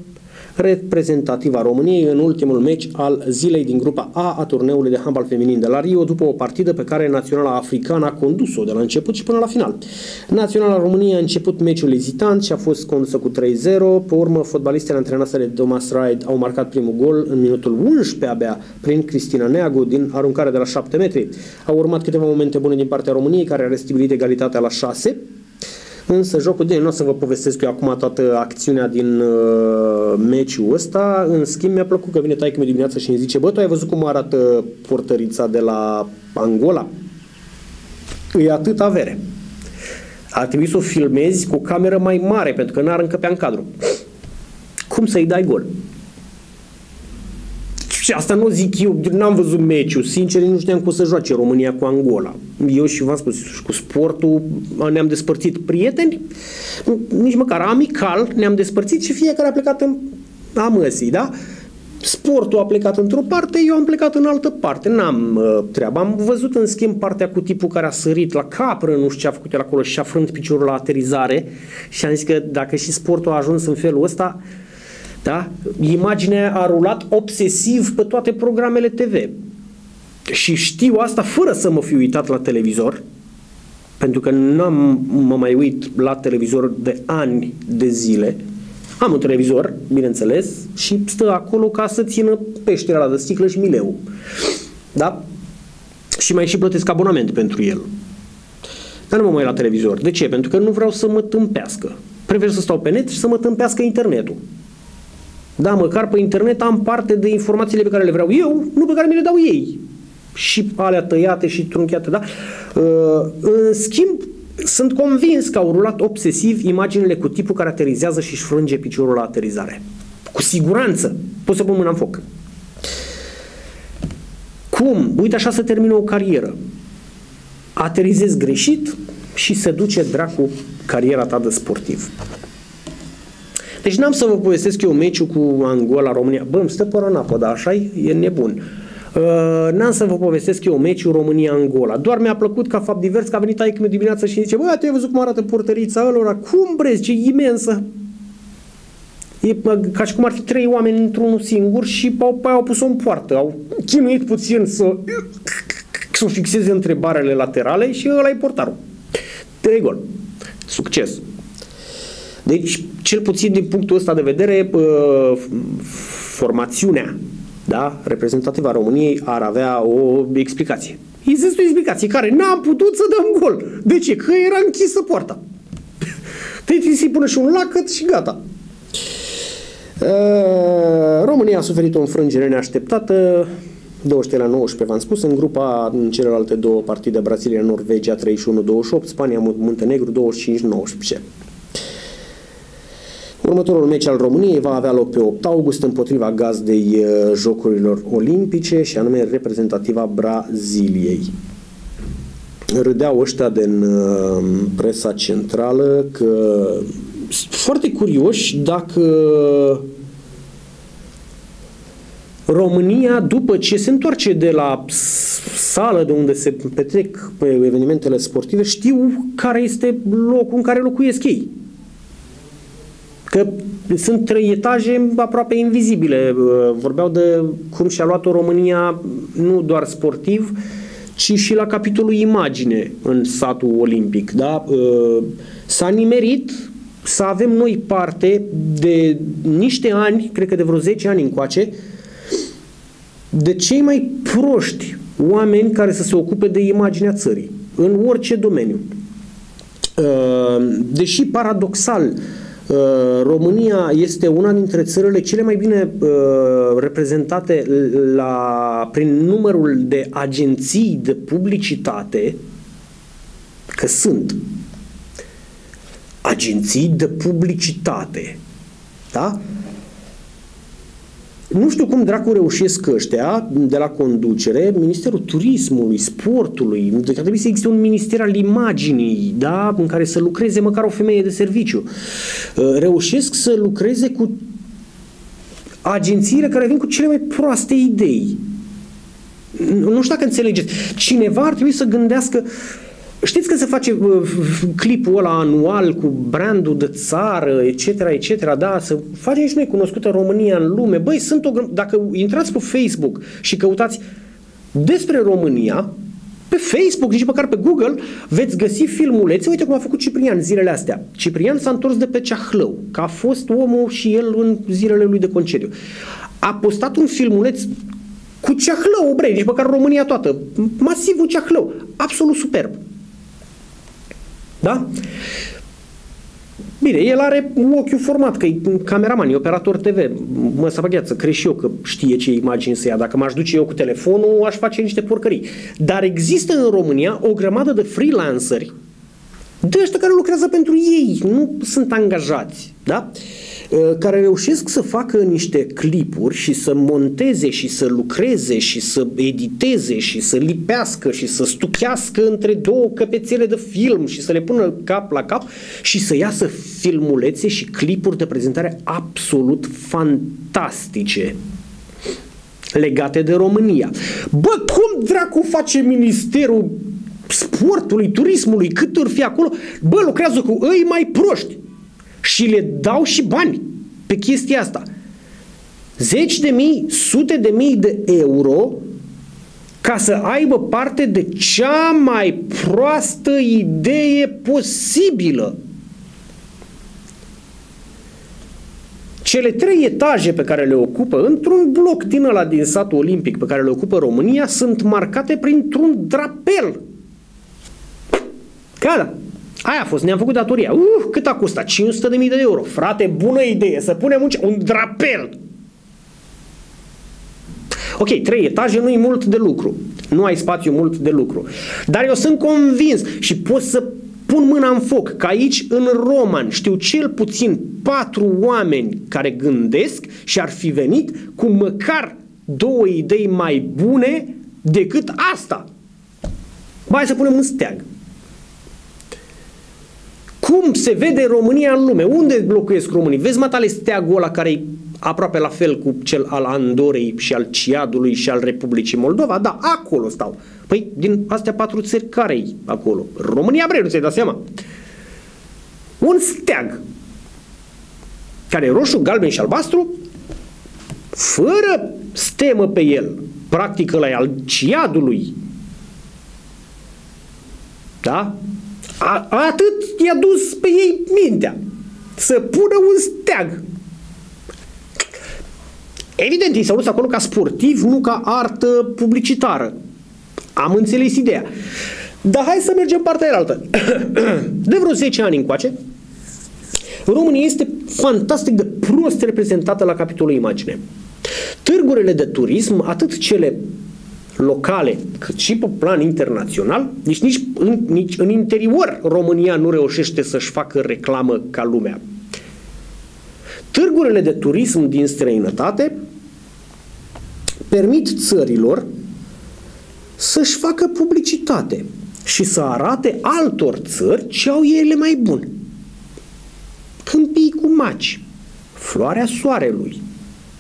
reprezentativa României în ultimul meci al zilei din grupa A a turneului de handbal feminin de la Rio, după o partidă pe care Naționala Africană a condus-o de la început și până la final. Naționala României a început meciul ezitant și a fost condusă cu 3-0, pe urmă fotbalistele antrenate de Thomas Ride au marcat primul gol în minutul 11 abia prin Cristina Neagu din aruncare de la 7 metri. Au urmat câteva momente bune din partea României care a restabilit egalitatea la 6, Însă jocul de nu o să vă povestesc eu acum toată acțiunea din uh, meciul ăsta. În schimb, mi-a plăcut că vine taică mi dimineața și îmi zice, bă, tu ai văzut cum arată portărița de la Angola? E atât avere. Ar trebui să o filmezi cu o cameră mai mare, pentru că n-ar încăpea în cadru. Cum să-i dai gol? Și asta nu zic eu, n-am văzut meciul, sincer nu știam cum să joace România cu Angola. Eu și v-am spus, cu sportul ne-am despărțit prieteni, nici măcar amical ne-am despărțit și fiecare a plecat în amăsii, da? Sportul a plecat într-o parte, eu am plecat în altă parte. N-am uh, treabă. Am văzut în schimb partea cu tipul care a sărit la capră, nu știu ce a făcut el acolo și a frânt piciorul la aterizare și am zis că dacă și sportul a ajuns în felul ăsta, da? Imaginea a rulat obsesiv pe toate programele TV. Și știu asta fără să mă fi uitat la televizor, pentru că n-am mă mai uit la televizor de ani de zile. Am un televizor, bineînțeles, și stă acolo ca să țină peștera la de sticlă și mileu. Da? Și mai și plătesc abonament pentru el. Dar nu mă mai la televizor. De ce? Pentru că nu vreau să mă tâmpească. Prefer să stau pe net și să mă tâmpească internetul. Da, măcar pe internet am parte de informațiile pe care le vreau eu, nu pe care mi le dau ei. Și alea tăiate și trunchiate, da? Uh, în schimb, sunt convins că au rulat obsesiv imaginile cu tipul care aterizează și își frânge piciorul la aterizare. Cu siguranță. Pot să pun mâna în foc. Cum? Uite așa să termină o carieră. Aterizezi greșit și se duce dracu cariera ta de sportiv. Deci n-am să vă povestesc eu meciul cu Angola, România. Bă, îmi stă pără în apă, dar așa e, nebun. Uh, n-am să vă povestesc eu meciul România-Angola. Doar mi-a plăcut ca fapt divers că a venit aici dimineața și zice, bă, tu ai văzut cum arată portărița ălora? Cum brezi, ce imensă! E ca și cum ar fi trei oameni într-unul singur și au, au pus-o în poartă. Au chinuit puțin să, să fixeze între barele laterale și ăla e portarul. Trei gol. Succes. Deci, cel puțin din punctul ăsta de vedere, formațiunea da, reprezentativa României ar avea o explicație. Există o explicație care n-am putut să dăm gol. De ce? Că era închisă poarta. Deci să-i pune și un lacăt și gata. România a suferit o înfrângere neașteptată 23 la 19, v-am spus, în grupa în celelalte două partide, Brazilia, Norvegia 31-28, Spania, Muntenegru 25-19. Următorul meci al României va avea loc pe 8 august împotriva gazdei uh, Jocurilor Olimpice și anume reprezentativa Braziliei. Râdeau ăștia din uh, presa centrală că sunt foarte curioși dacă România, după ce se întoarce de la sală de unde se petrec evenimentele sportive, știu care este locul în care locuiesc ei. Că sunt trei etaje aproape invizibile. Vorbeau de cum și-a luat-o România nu doar sportiv, ci și la capitolul imagine în satul olimpic. Da? S-a nimerit să avem noi parte de niște ani, cred că de vreo 10 ani încoace, de cei mai proști oameni care să se ocupe de imaginea țării, în orice domeniu. Deși paradoxal, Uh, România este una dintre țările cele mai bine uh, reprezentate la, prin numărul de agenții de publicitate, că sunt agenții de publicitate, da? Nu știu cum dracu reușesc ăștia de la conducere, Ministerul Turismului, Sportului, ar trebui să existe un minister al imaginii, da? în care să lucreze măcar o femeie de serviciu. Uh, reușesc să lucreze cu agențiile care vin cu cele mai proaste idei. Nu știu dacă înțelegeți. Cineva ar trebui să gândească uh, Știți că se face uh, clipul ăla anual cu brandul de țară, etc., etc., da, să facem și noi cunoscută România în lume. Băi, sunt o, dacă intrați pe Facebook și căutați despre România, pe Facebook, nici măcar pe Google, veți găsi filmulețe. Uite cum a făcut Ciprian zilele astea. Ciprian s-a întors de pe Ceahlău, că a fost omul și el în zilele lui de concediu. A postat un filmuleț cu Ceahlău, bre, nici măcar România toată. Masivul Ceahlău. Absolut superb. Da? Bine, el are ochiul format, că e cameraman, e operator TV. Mă să gheață, cred și eu că știe ce imagini să ia. Dacă m-aș duce eu cu telefonul, aș face niște porcării. Dar există în România o grămadă de freelanceri de ăștia care lucrează pentru ei, nu sunt angajați. Da? Uh, Uh, care reușesc să facă niște clipuri și să monteze și să lucreze și să editeze și să lipească și să stuchească între două căpețele de film și să le pună cap la cap și să iasă filmulețe și clipuri de prezentare absolut fantastice legate de România. Bă, cum dracu face Ministerul Sportului, Turismului, cât ori fi acolo? Bă, lucrează cu ei mai proști și le dau și bani pe chestia asta. Zeci de mii, sute de mii de euro ca să aibă parte de cea mai proastă idee posibilă. Cele trei etaje pe care le ocupă, într-un bloc din ăla din satul olimpic pe care le ocupă România, sunt marcate printr-un drapel. Gata. Aia a fost, ne-am făcut datoria. Uh, cât a costat? 500.000 de euro. Frate, bună idee, să punem un, un drapel. Ok, trei etaje nu e mult de lucru. Nu ai spațiu mult de lucru. Dar eu sunt convins și pot să pun mâna în foc că aici în Roman știu cel puțin patru oameni care gândesc și ar fi venit cu măcar două idei mai bune decât asta. Hai să punem un steag. Cum se vede România în lume? Unde locuiesc românii? Vezi, matale, steagul ăla care e aproape la fel cu cel al Andorei și al Ciadului și al Republicii Moldova? Da, acolo stau. Păi, din astea patru țări, care e acolo? România, bre, nu ți-ai dat seama? Un steag care e roșu, galben și albastru, fără stemă pe el. Practic ăla e al Ciadului. Da? A, atât i-a dus pe ei mintea. Să pună un steag. Evident, ei s-au dus acolo ca sportiv, nu ca artă publicitară. Am înțeles ideea. Dar hai să mergem partea altă. De vreo 10 ani încoace, România este fantastic de prost reprezentată la capitolul imagine. Târgurile de turism, atât cele locale, cât și pe plan internațional, deci nici în, nici în interior România nu reușește să-și facă reclamă ca lumea. Târgurile de turism din străinătate permit țărilor să-și facă publicitate și să arate altor țări ce au ele mai bun. Câmpii cu maci, floarea soarelui,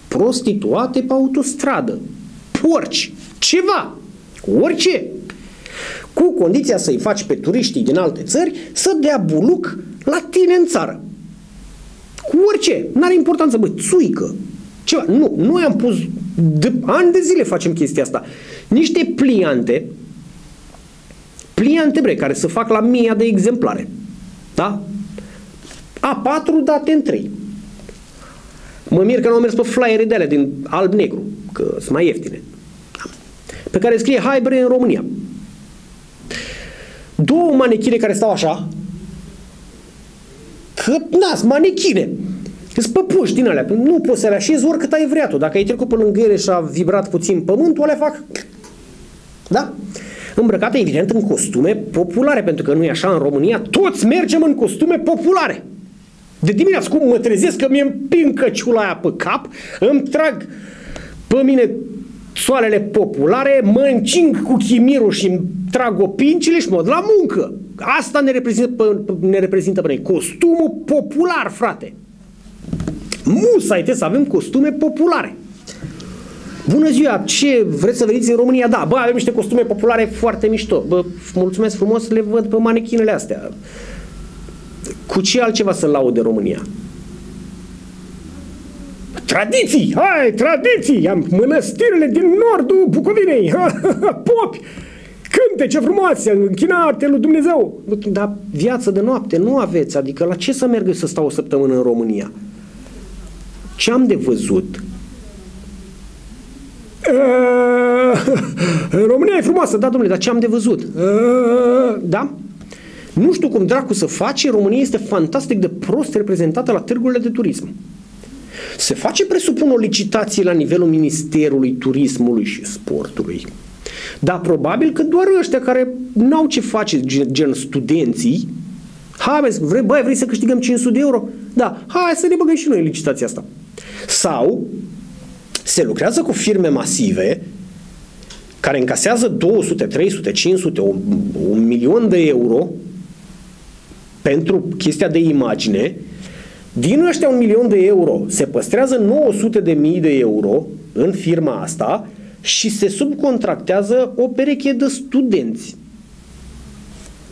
prostituate pe autostradă, porci, ceva, orice, cu condiția să-i faci pe turiștii din alte țări să dea buluc la tine în țară. Cu orice, n-are importanță, bă, țuică, ceva. Nu, noi am pus, de ani de zile facem chestia asta. Niște pliante, pliante, bre, care să fac la mii de exemplare. Da? A4 date în 3. Mă mir că nu au mers pe flyere de alea din alb-negru, că sunt mai ieftine. Pe care scrie Hai bre în România. Două manechine care stau așa, că, na, sunt manechine. Sunt păpuși din alea. Nu poți să le așezi oricât ai vrea tu. Dacă ai trecut pe lângă ele și a vibrat puțin pământul, le fac... Da? Îmbrăcate, evident, în costume populare, pentru că nu e așa în România. Toți mergem în costume populare. De dimineață cum mă trezesc că mi-e împing căciula aia pe cap, îmi trag pe mine soarele populare, mă încing cu chimirul și îmi trag opincile și mă la muncă. Asta ne reprezintă, ne reprezintă pe noi. Costumul popular, frate. Musai trebuie să avem costume populare. Bună ziua, ce vreți să veniți în România? Da, bă, avem niște costume populare foarte mișto. Bă, mulțumesc frumos, le văd pe manechinele astea. Cu ce altceva să laude România? Tradiții! Hai, tradiții! Am mănăstirile din nordul Bucovinei! Popi! Cântece frumoase, închinate lui Dumnezeu! Dar viață de noapte nu aveți, adică la ce să merg să stau o săptămână în România? Ce am de văzut? România e frumoasă, da, domnule, dar ce am de văzut? Da? Nu știu cum dracu să face, România este fantastic de prost reprezentată la târgurile de turism. Se face, presupun, o licitație la nivelul Ministerului Turismului și Sportului. Dar probabil că doar ăștia care n-au ce face, gen, gen studenții, hai, vrei, băi, vrei să câștigăm 500 de euro? Da, hai să ne băgăm și noi în licitația asta. Sau se lucrează cu firme masive care încasează 200, 300, 500, un, un milion de euro pentru chestia de imagine, din ăștia un milion de euro se păstrează 900 de mii de euro în firma asta și se subcontractează o pereche de studenți.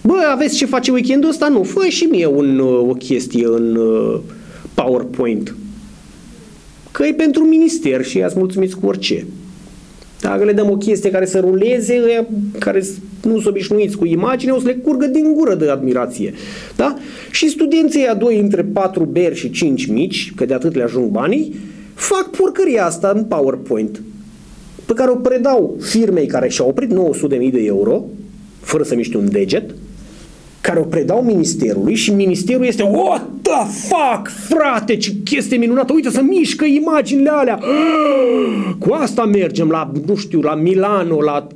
Bă, aveți ce face weekendul ăsta? Nu, fă și mie un, o chestie în uh, PowerPoint. Că e pentru minister și ați mulțumiți cu orice. Dacă le dăm o chestie care să ruleze, care nu sunt obișnuiți cu imagine, o să le curgă din gură de admirație. Da? Și studenții a doi între 4 beri și 5 mici, că de atât le ajung banii, fac porcăria asta în PowerPoint, pe care o predau firmei care și-a oprit 900.000 de euro, fără să miște un deget, care o predau ministerului și ministerul este What the fuck, frate, ce chestie minunată, uite să mișcă imaginile alea. Cu asta mergem la, nu știu, la Milano, la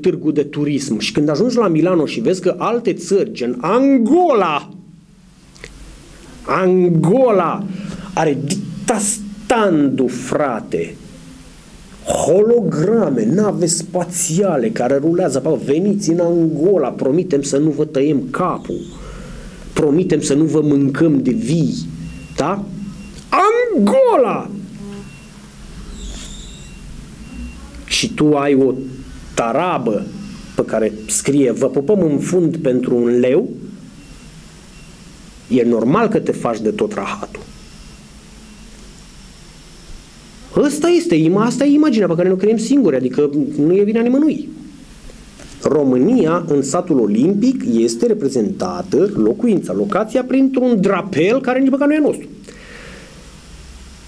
târgu de turism. Și când ajungi la Milano și vezi că alte țări, gen Angola, Angola are dictastandu, frate, holograme, nave spațiale care rulează. Bă, veniți în Angola, promitem să nu vă tăiem capul. Promitem să nu vă mâncăm de vii. Da? Angola! Și tu ai o tarabă pe care scrie vă pupăm în fund pentru un leu, e normal că te faci de tot rahatul. Ăsta este, asta e imaginea pe care ne creăm singuri, adică nu e vina nimănui. România, în satul olimpic, este reprezentată, locuința, locația, printr-un drapel care nici măcar nu e nostru.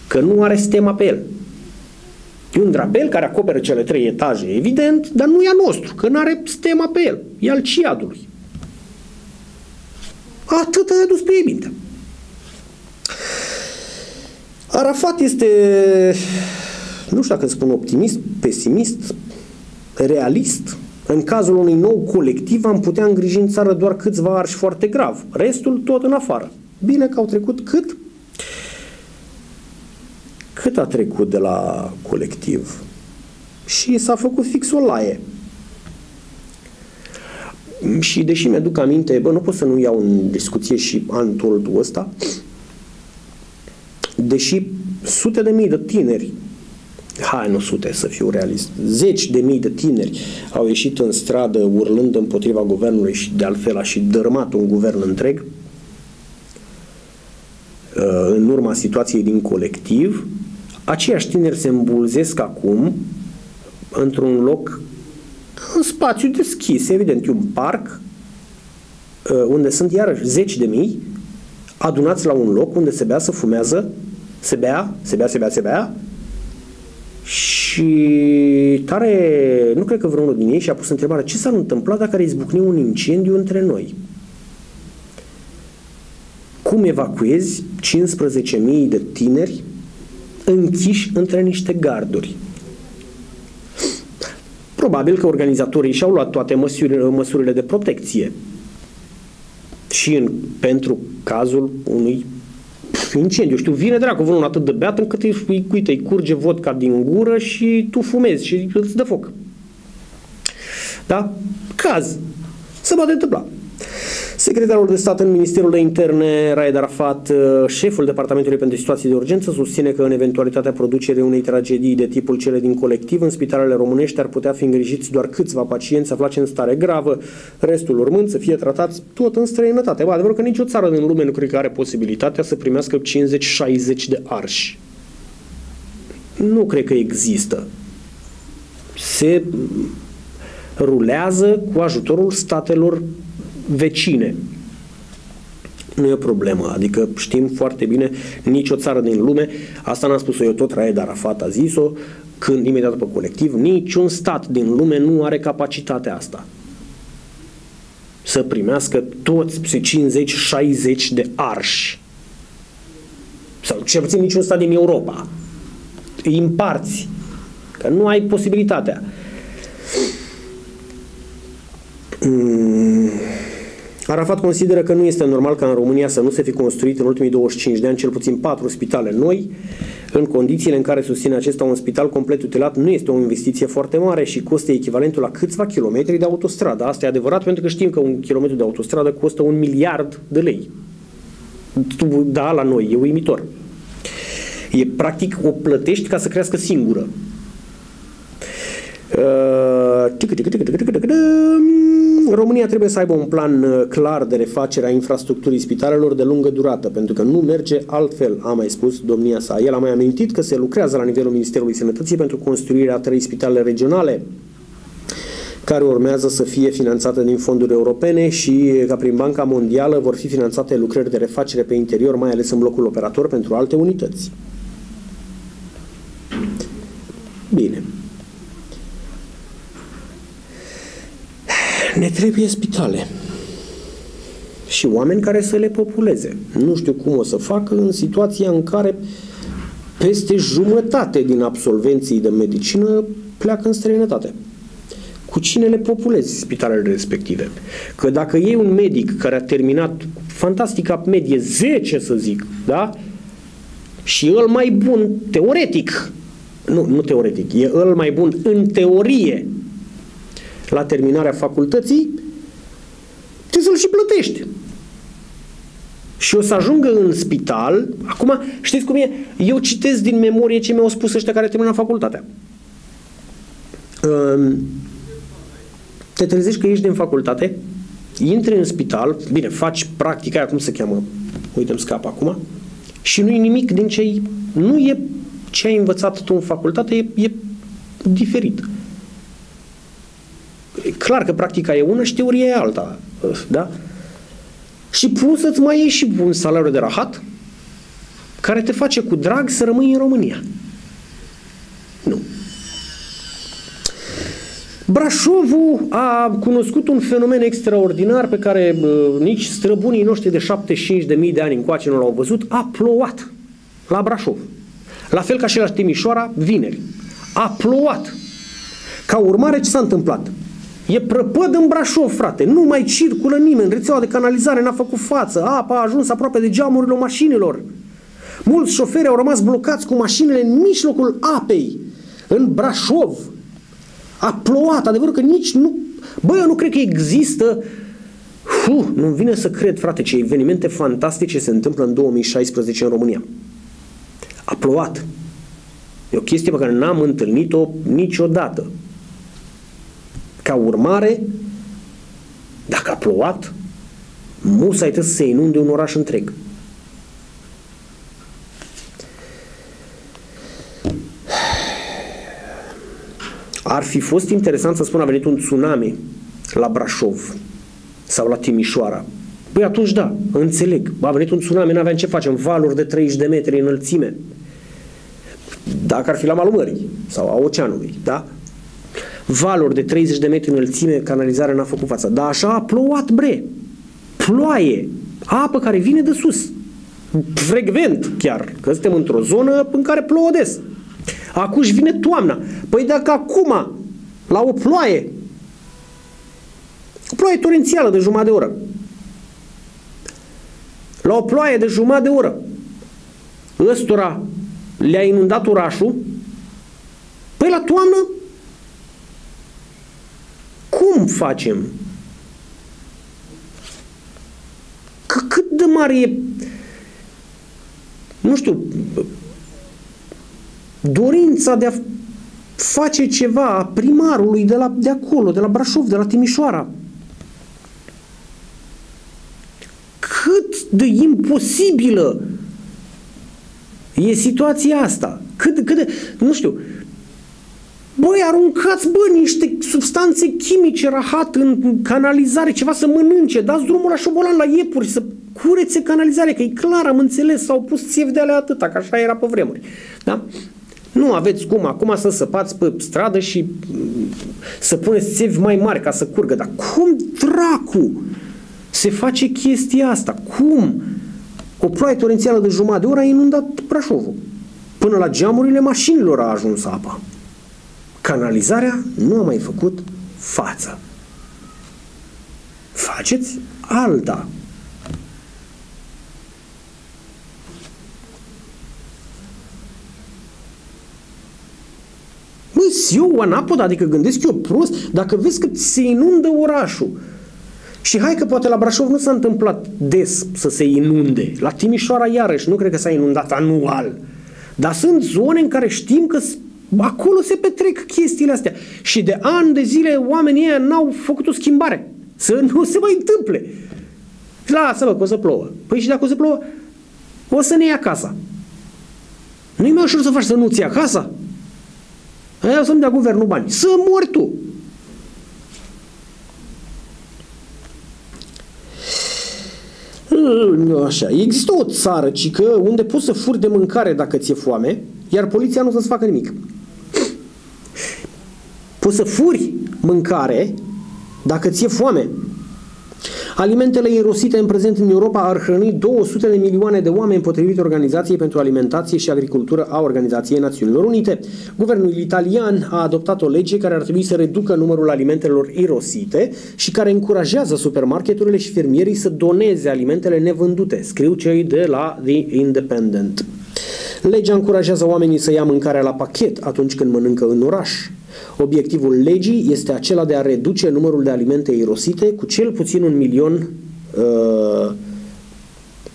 Că nu are stema pe el. E un drapel care acoperă cele trei etaje, evident, dar nu e a nostru, că nu are stema pe el. E al Ciadului. Atât a dus pe ei minte. Arafat este, nu știu dacă spun optimist, pesimist, realist. În cazul unui nou colectiv am putea îngriji în țară doar câțiva arși foarte grav. Restul tot în afară. Bine că au trecut cât? Cât a trecut de la colectiv? Și s-a făcut fix o laie. Și deși mi-aduc aminte, bă, nu pot să nu iau în discuție și antoltul ăsta, deși sute de mii de tineri hai nu sute să fiu realist, zeci de mii de tineri au ieșit în stradă urlând împotriva guvernului și de altfel a și dărâmat un guvern întreg uh, în urma situației din colectiv, aceiași tineri se îmbulzesc acum într-un loc, în spațiu deschis, evident, un parc, uh, unde sunt iarăși zeci de mii adunați la un loc unde se bea, se fumează, se bea, se bea, se bea, se bea, și tare, nu cred că vreunul din ei și-a pus întrebarea ce s-ar întâmpla dacă ar izbucni un incendiu între noi. Cum evacuezi 15.000 de tineri închiși între niște garduri? Probabil că organizatorii și-au luat toate măsurile, măsurile de protecție și în, pentru cazul unui incendiu. Știu, vine dracu vreunul atât de beat încât îi, uite, îi curge vodka din gură și tu fumezi și îți dă foc. Da? Caz. Se poate întâmpla. Secretarul de stat în Ministerul de Interne, Raed Arafat, uh, șeful Departamentului pentru Situații de Urgență, susține că în eventualitatea producerii unei tragedii de tipul cele din colectiv, în spitalele românești ar putea fi îngrijiți doar câțiva pacienți aflați în stare gravă, restul urmând să fie tratați tot în străinătate. Bă, adevărul că nicio țară din lume nu cred că are posibilitatea să primească 50-60 de arși. Nu cred că există. Se rulează cu ajutorul statelor vecine. Nu e o problemă, adică știm foarte bine, nicio țară din lume, asta n-am spus-o eu tot, Raed Arafat a zis-o, când imediat după colectiv, niciun stat din lume nu are capacitatea asta. Să primească toți 50-60 de arși. Sau cel puțin niciun stat din Europa. Îi împarți. Că nu ai posibilitatea. Mm. Arafat consideră că nu este normal ca în România să nu se fi construit în ultimii 25 de ani cel puțin patru spitale noi, în condițiile în care susține acesta un spital complet utilat nu este o investiție foarte mare și costă echivalentul la câțiva kilometri de autostradă. Asta e adevărat pentru că știm că un kilometru de autostradă costă un miliard de lei. Da, la noi, e uimitor. E practic o plătești ca să crească singură. România trebuie să aibă un plan uh, clar de refacere a infrastructurii spitalelor de lungă durată, pentru că nu merge altfel, a mai spus domnia sa. El a mai amintit că se lucrează la nivelul Ministerului Sănătății pentru construirea trei spitale regionale care urmează să fie finanțate din fonduri europene și ca prin Banca Mondială vor fi finanțate lucrări de refacere pe interior, mai ales în blocul operator pentru alte unități. Bine. Ne trebuie spitale și oameni care să le populeze. Nu știu cum o să facă în situația în care peste jumătate din absolvenții de medicină pleacă în străinătate. Cu cine le populezi spitalele respective? Că dacă e un medic care a terminat fantastica medie 10, să zic, da? Și el mai bun teoretic, nu, nu teoretic, e el mai bun în teorie la terminarea facultății, trebuie să-l și plătești. Și o să ajungă în spital. Acum, știți cum e? Eu citesc din memorie ce mi-au spus ăștia care termină facultatea. Te trezești că ești din facultate, intri în spital, bine, faci practica aia, cum se cheamă? Uite, îmi scap acum. Și nu e nimic din ce nu e ce ai învățat tu în facultate, e, e diferit clar că practica e una și teoria e alta. Da? Și plus să-ți mai ieși și un salariu de rahat care te face cu drag să rămâi în România. Nu. Brașovul a cunoscut un fenomen extraordinar pe care uh, nici străbunii noștri de 75.000 de ani încoace nu l-au văzut. A plouat la Brașov. La fel ca și la Timișoara, vineri. A plouat. Ca urmare, ce s-a întâmplat? E prăpăd în Brașov, frate. Nu mai circulă nimeni. Rețeaua de canalizare n-a făcut față. Apa a ajuns aproape de geamurile mașinilor. Mulți șoferi au rămas blocați cu mașinile în mijlocul apei, în Brașov. A plouat, adevărul că nici nu... Băi, eu nu cred că există Fuh, nu vine să cred, frate, ce evenimente fantastice se întâmplă în 2016 în România. A plouat. E o chestie pe care n-am întâlnit-o niciodată. Ca urmare, dacă a plouat, musai trebuie să se inunde un oraș întreg. Ar fi fost interesant să spun a venit un tsunami la Brașov sau la Timișoara. Păi atunci da, înțeleg. A venit un tsunami, n-aveam ce facem, valuri de 30 de metri înălțime. Dacă ar fi la malul mării sau a oceanului, da? Valuri de 30 de metri înălțime, canalizarea n-a făcut fața. Dar așa a plouat, bre. Ploaie. Apă care vine de sus. Frecvent chiar. Că suntem într-o zonă în care plouă des. Acum își vine toamna. Păi dacă acum, la o ploaie, o ploaie torențială de jumătate de oră, la o ploaie de jumătate de oră, ăstora le-a inundat orașul, păi la toamnă cum facem? Că cât de mare e nu știu dorința de a face ceva a primarului de, la, de acolo, de la Brașov, de la Timișoara. Cât de imposibilă e situația asta. Cât, cât de, nu știu, Băi, aruncați, bă, niște substanțe chimice rahat în canalizare, ceva să mănânce, dați drumul la șobolan, la iepuri, să curețe canalizare, că e clar, am înțeles, s-au pus țevi de alea atâta, că așa era pe vremuri. Da? Nu aveți cum acum să săpați pe stradă și să puneți țevi mai mari ca să curgă. Dar cum dracu se face chestia asta? Cum? O ploaie torențială de jumătate de oră a inundat Brașovul. Până la geamurile mașinilor a ajuns apa. Canalizarea nu a mai făcut față. Faceți alta. Bă, eu anapod, adică gândesc eu prost, dacă vezi că se inundă orașul, și hai că poate la Brașov nu s-a întâmplat des să se inunde. La Timișoara iarăși, nu cred că s-a inundat anual. Dar sunt zone în care știm că acolo se petrec chestiile astea. Și de ani de zile oamenii ăia n-au făcut o schimbare. Să nu se mai întâmple. Lasă-mă că o să plouă. Păi și dacă o să plouă, o să ne ia casa. Nu-i mai ușor să faci să nu-ți ia casa? Aia o să-mi dea guvernul bani. Să mori tu! Așa. Există o țară, cică, unde poți să furi de mâncare dacă ți-e foame, iar poliția nu o să-ți facă nimic. Poți să furi mâncare dacă ți-e foame, Alimentele irosite în prezent în Europa ar hrăni 200 de milioane de oameni potrivit Organizației pentru Alimentație și Agricultură a Organizației Națiunilor Unite. Guvernul italian a adoptat o lege care ar trebui să reducă numărul alimentelor irosite și care încurajează supermarketurile și fermierii să doneze alimentele nevândute, scriu cei de la The Independent. Legea încurajează oamenii să ia mâncarea la pachet atunci când mănâncă în oraș. Obiectivul legii este acela de a reduce numărul de alimente irosite cu cel puțin un milion uh,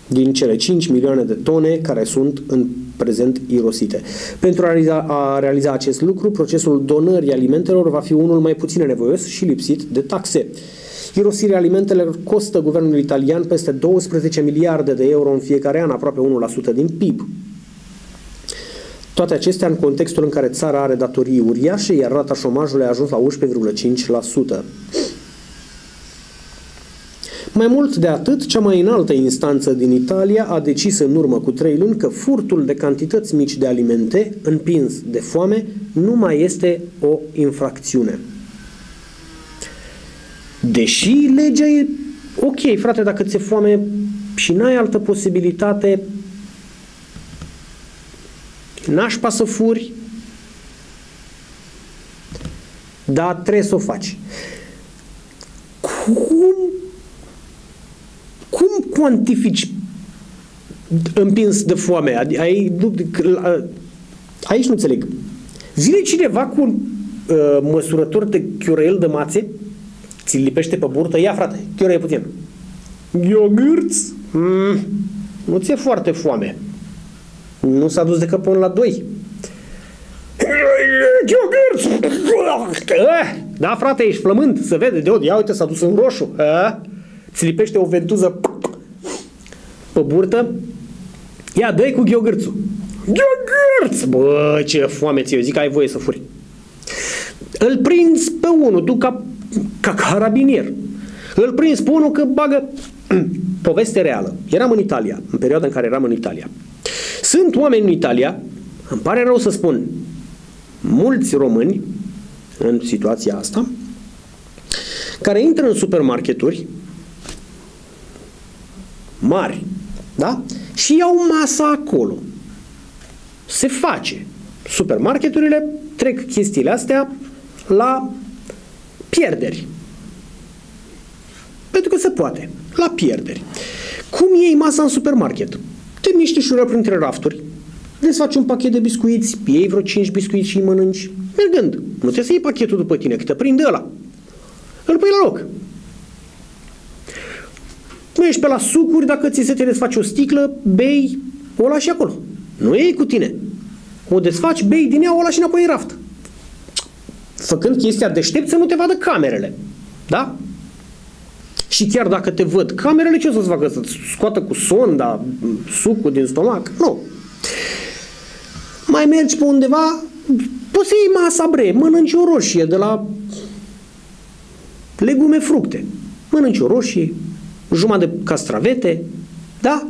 din cele 5 milioane de tone care sunt în prezent irosite. Pentru a realiza, a realiza acest lucru, procesul donării alimentelor va fi unul mai puțin nevoios și lipsit de taxe. Irosirea alimentelor costă guvernul italian peste 12 miliarde de euro în fiecare an, aproape 1% din PIB. Toate acestea în contextul în care țara are datorii uriașe, iar rata șomajului a ajuns la 11,5%. Mai mult de atât, cea mai înaltă instanță din Italia a decis în urmă cu trei luni că furtul de cantități mici de alimente, împins de foame, nu mai este o infracțiune. Deși legea e ok, frate, dacă ți-e foame și n-ai altă posibilitate, nașpa să furi, dar trebuie să o faci. Cum, cum cuantifici împins de foame. Ai, aici nu înțeleg. Vine cineva cu uh, măsurător de chiorel de mațe, ți lipește pe burtă, ia frate, chiorel puțin. Iogurt? Mm, nu ți-e foarte foame. Nu s-a dus decât până la 2. Da, frate, ești flământ, se vede de Ia uite, s-a dus în roșu. A? Ți lipește o ventuză pe burtă. Ia, dă cu gheogârțul. Gheogârț! Bă, ce foame ți Eu zic că ai voie să furi. Îl prinzi pe unul, tu ca, ca carabinier. Îl prinzi pe unul că bagă... Poveste reală. Eram în Italia, în perioada în care eram în Italia. Sunt oameni în Italia, îmi pare rău să spun, mulți români în situația asta, care intră în supermarketuri mari, da? Și iau masa acolo. Se face. Supermarketurile trec chestiile astea la pierderi. Pentru că se poate. La pierderi. Cum iei masa în supermarket? Te miști și printre rafturi, desfaci un pachet de biscuiți, iei vreo 5 biscuiți și îi mănânci, mergând. Nu trebuie să iei pachetul după tine, că te prinde ăla. Îl pui la loc. Nu ești pe la sucuri, dacă ți se te desfaci o sticlă, bei, o lași acolo. Nu iei cu tine. O desfaci, bei din ea, o lași înapoi în raft. Făcând chestia deștept să nu te vadă camerele. Da? Și chiar dacă te văd camerele, ce o să-ți facă? Să-ți scoată cu sonda sucul din stomac? Nu. Mai mergi pe undeva, poți să iei masa bre, mănânci o roșie de la legume, fructe. Mănânci o roșie, jumătate de castravete, da?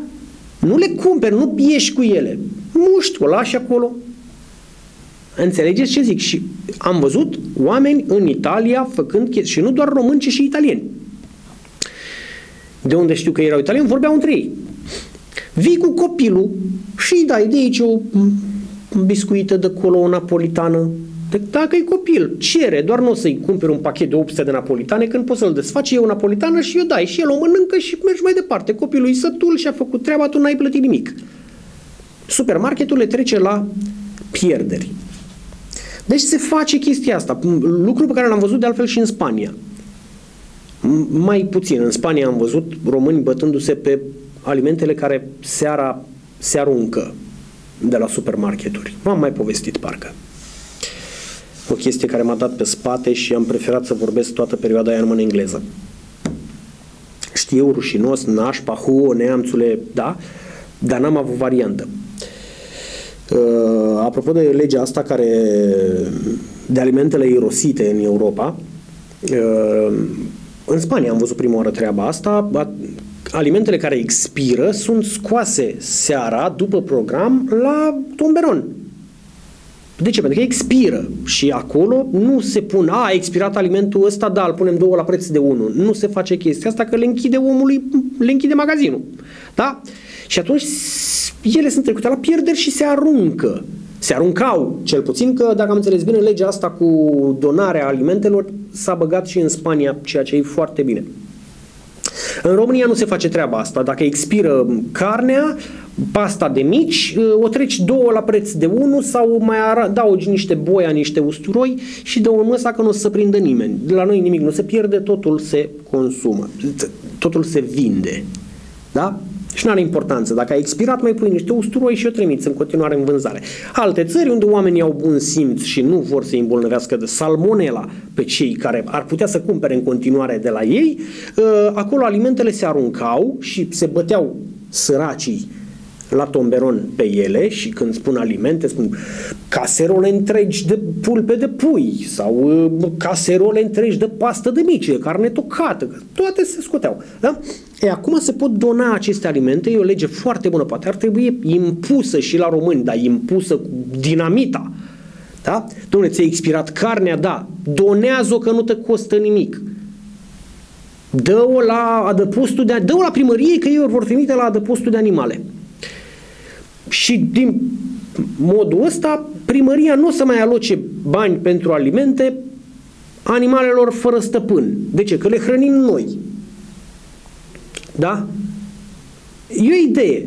Nu le cumperi, nu ieși cu ele. Muști, o lași acolo. Înțelegeți ce zic? Și am văzut oameni în Italia făcând chestii, și nu doar români, ci și italieni. De unde știu că erau italieni, vorbeau între ei. Vii cu copilul și îi dai de aici o biscuită de colo, o napolitană. De, dacă e copil, cere, doar nu o să-i cumperi un pachet de 800 de napolitane când poți să-l desfaci, e o napolitană și o dai și el o mănâncă și mergi mai departe. Copilul e sătul și a făcut treaba, tu n-ai plătit nimic. Supermarketul le trece la pierderi. Deci se face chestia asta, lucru pe care l-am văzut de altfel și în Spania. Mai puțin. În Spania am văzut români bătându-se pe alimentele care seara se aruncă de la supermarketuri. V-am mai povestit parcă. O chestie care m-a dat pe spate și am preferat să vorbesc toată perioada aia numai în engleză. Știu, rușinos, nașpa, hu, neamțule, da, dar n-am avut variantă. Uh, apropo de legea asta care de alimentele irosite în Europa, uh, în Spania am văzut prima oară treaba asta. Alimentele care expiră sunt scoase seara, după program, la tomberon. De ce? Pentru că expiră și acolo nu se pun, a, a expirat alimentul ăsta, da, îl punem două la preț de unul. Nu se face chestia asta că le închide omului, le închide magazinul. Da? Și atunci ele sunt trecute la pierderi și se aruncă. Se aruncau, cel puțin că, dacă am înțeles bine, legea asta cu donarea alimentelor s-a băgat și în Spania, ceea ce e foarte bine. În România nu se face treaba asta. Dacă expiră carnea, pasta de mici, o treci două la preț de unu sau mai adaugi niște boia, niște usturoi și de o măsa că nu o să prindă nimeni. De la noi nimic nu se pierde, totul se consumă. Totul se vinde. Da? Și nu are importanță. Dacă a expirat, mai pui niște usturoi și o trimiți în continuare în vânzare. Alte țări unde oamenii au bun simț și nu vor să îmbolnăvească de salmonela pe cei care ar putea să cumpere în continuare de la ei, ă, acolo alimentele se aruncau și se băteau săracii la tomberon pe ele și când spun alimente, spun caserole întregi de pulpe de pui sau uh, caserole întregi de pastă de mici, de carne tocată, toate se scoteau. Da? E, acum se pot dona aceste alimente, e o lege foarte bună, poate ar trebui impusă și la români, dar impusă cu dinamita. Da? Dom'le, ți-a expirat carnea? Da. Donează-o că nu te costă nimic. Dă-o la adăpostul de, dă-o la primărie că ei vor trimite la adăpostul de animale. Și din modul ăsta, primăria nu o să mai aloce bani pentru alimente animalelor fără stăpân. De ce? Că le hrănim noi. Da? E o idee.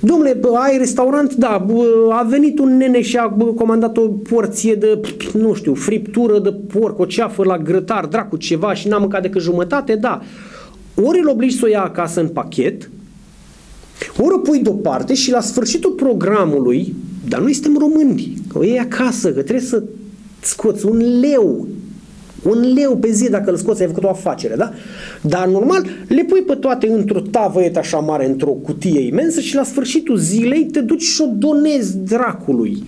Domnule, ai restaurant? Da, a venit un nene și a comandat o porție de, nu știu, friptură de porc, o ceafă la grătar, dracu, ceva și n-am mâncat decât jumătate, da. Ori îl obligi să o ia acasă în pachet, ori o pui deoparte și la sfârșitul programului, dar noi suntem români, că o iei acasă, că trebuie să scoți un leu un leu pe zi dacă îl scoți, ai făcut o afacere, da? Dar normal, le pui pe toate într-o tavăietă așa mare, într-o cutie imensă și la sfârșitul zilei te duci și o donezi dracului.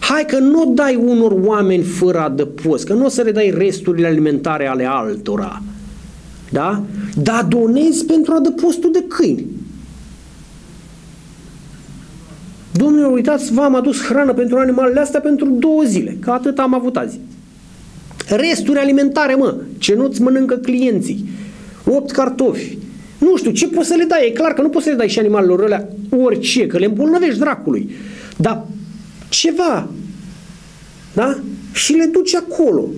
Hai că nu dai unor oameni fără adăpost, că nu o să le dai resturile alimentare ale altora. Da? Dar donezi pentru adăpostul de câini. Domnule, uitați, v-am adus hrană pentru animalele astea pentru două zile, că atât am avut azi. Resturi alimentare, mă, ce nu-ți mănâncă clienții. 8 cartofi. Nu știu, ce poți să le dai? E clar că nu poți să le dai și animalelor alea orice, că le îmbolnăvești dracului. Dar ceva, da? Și le duci acolo.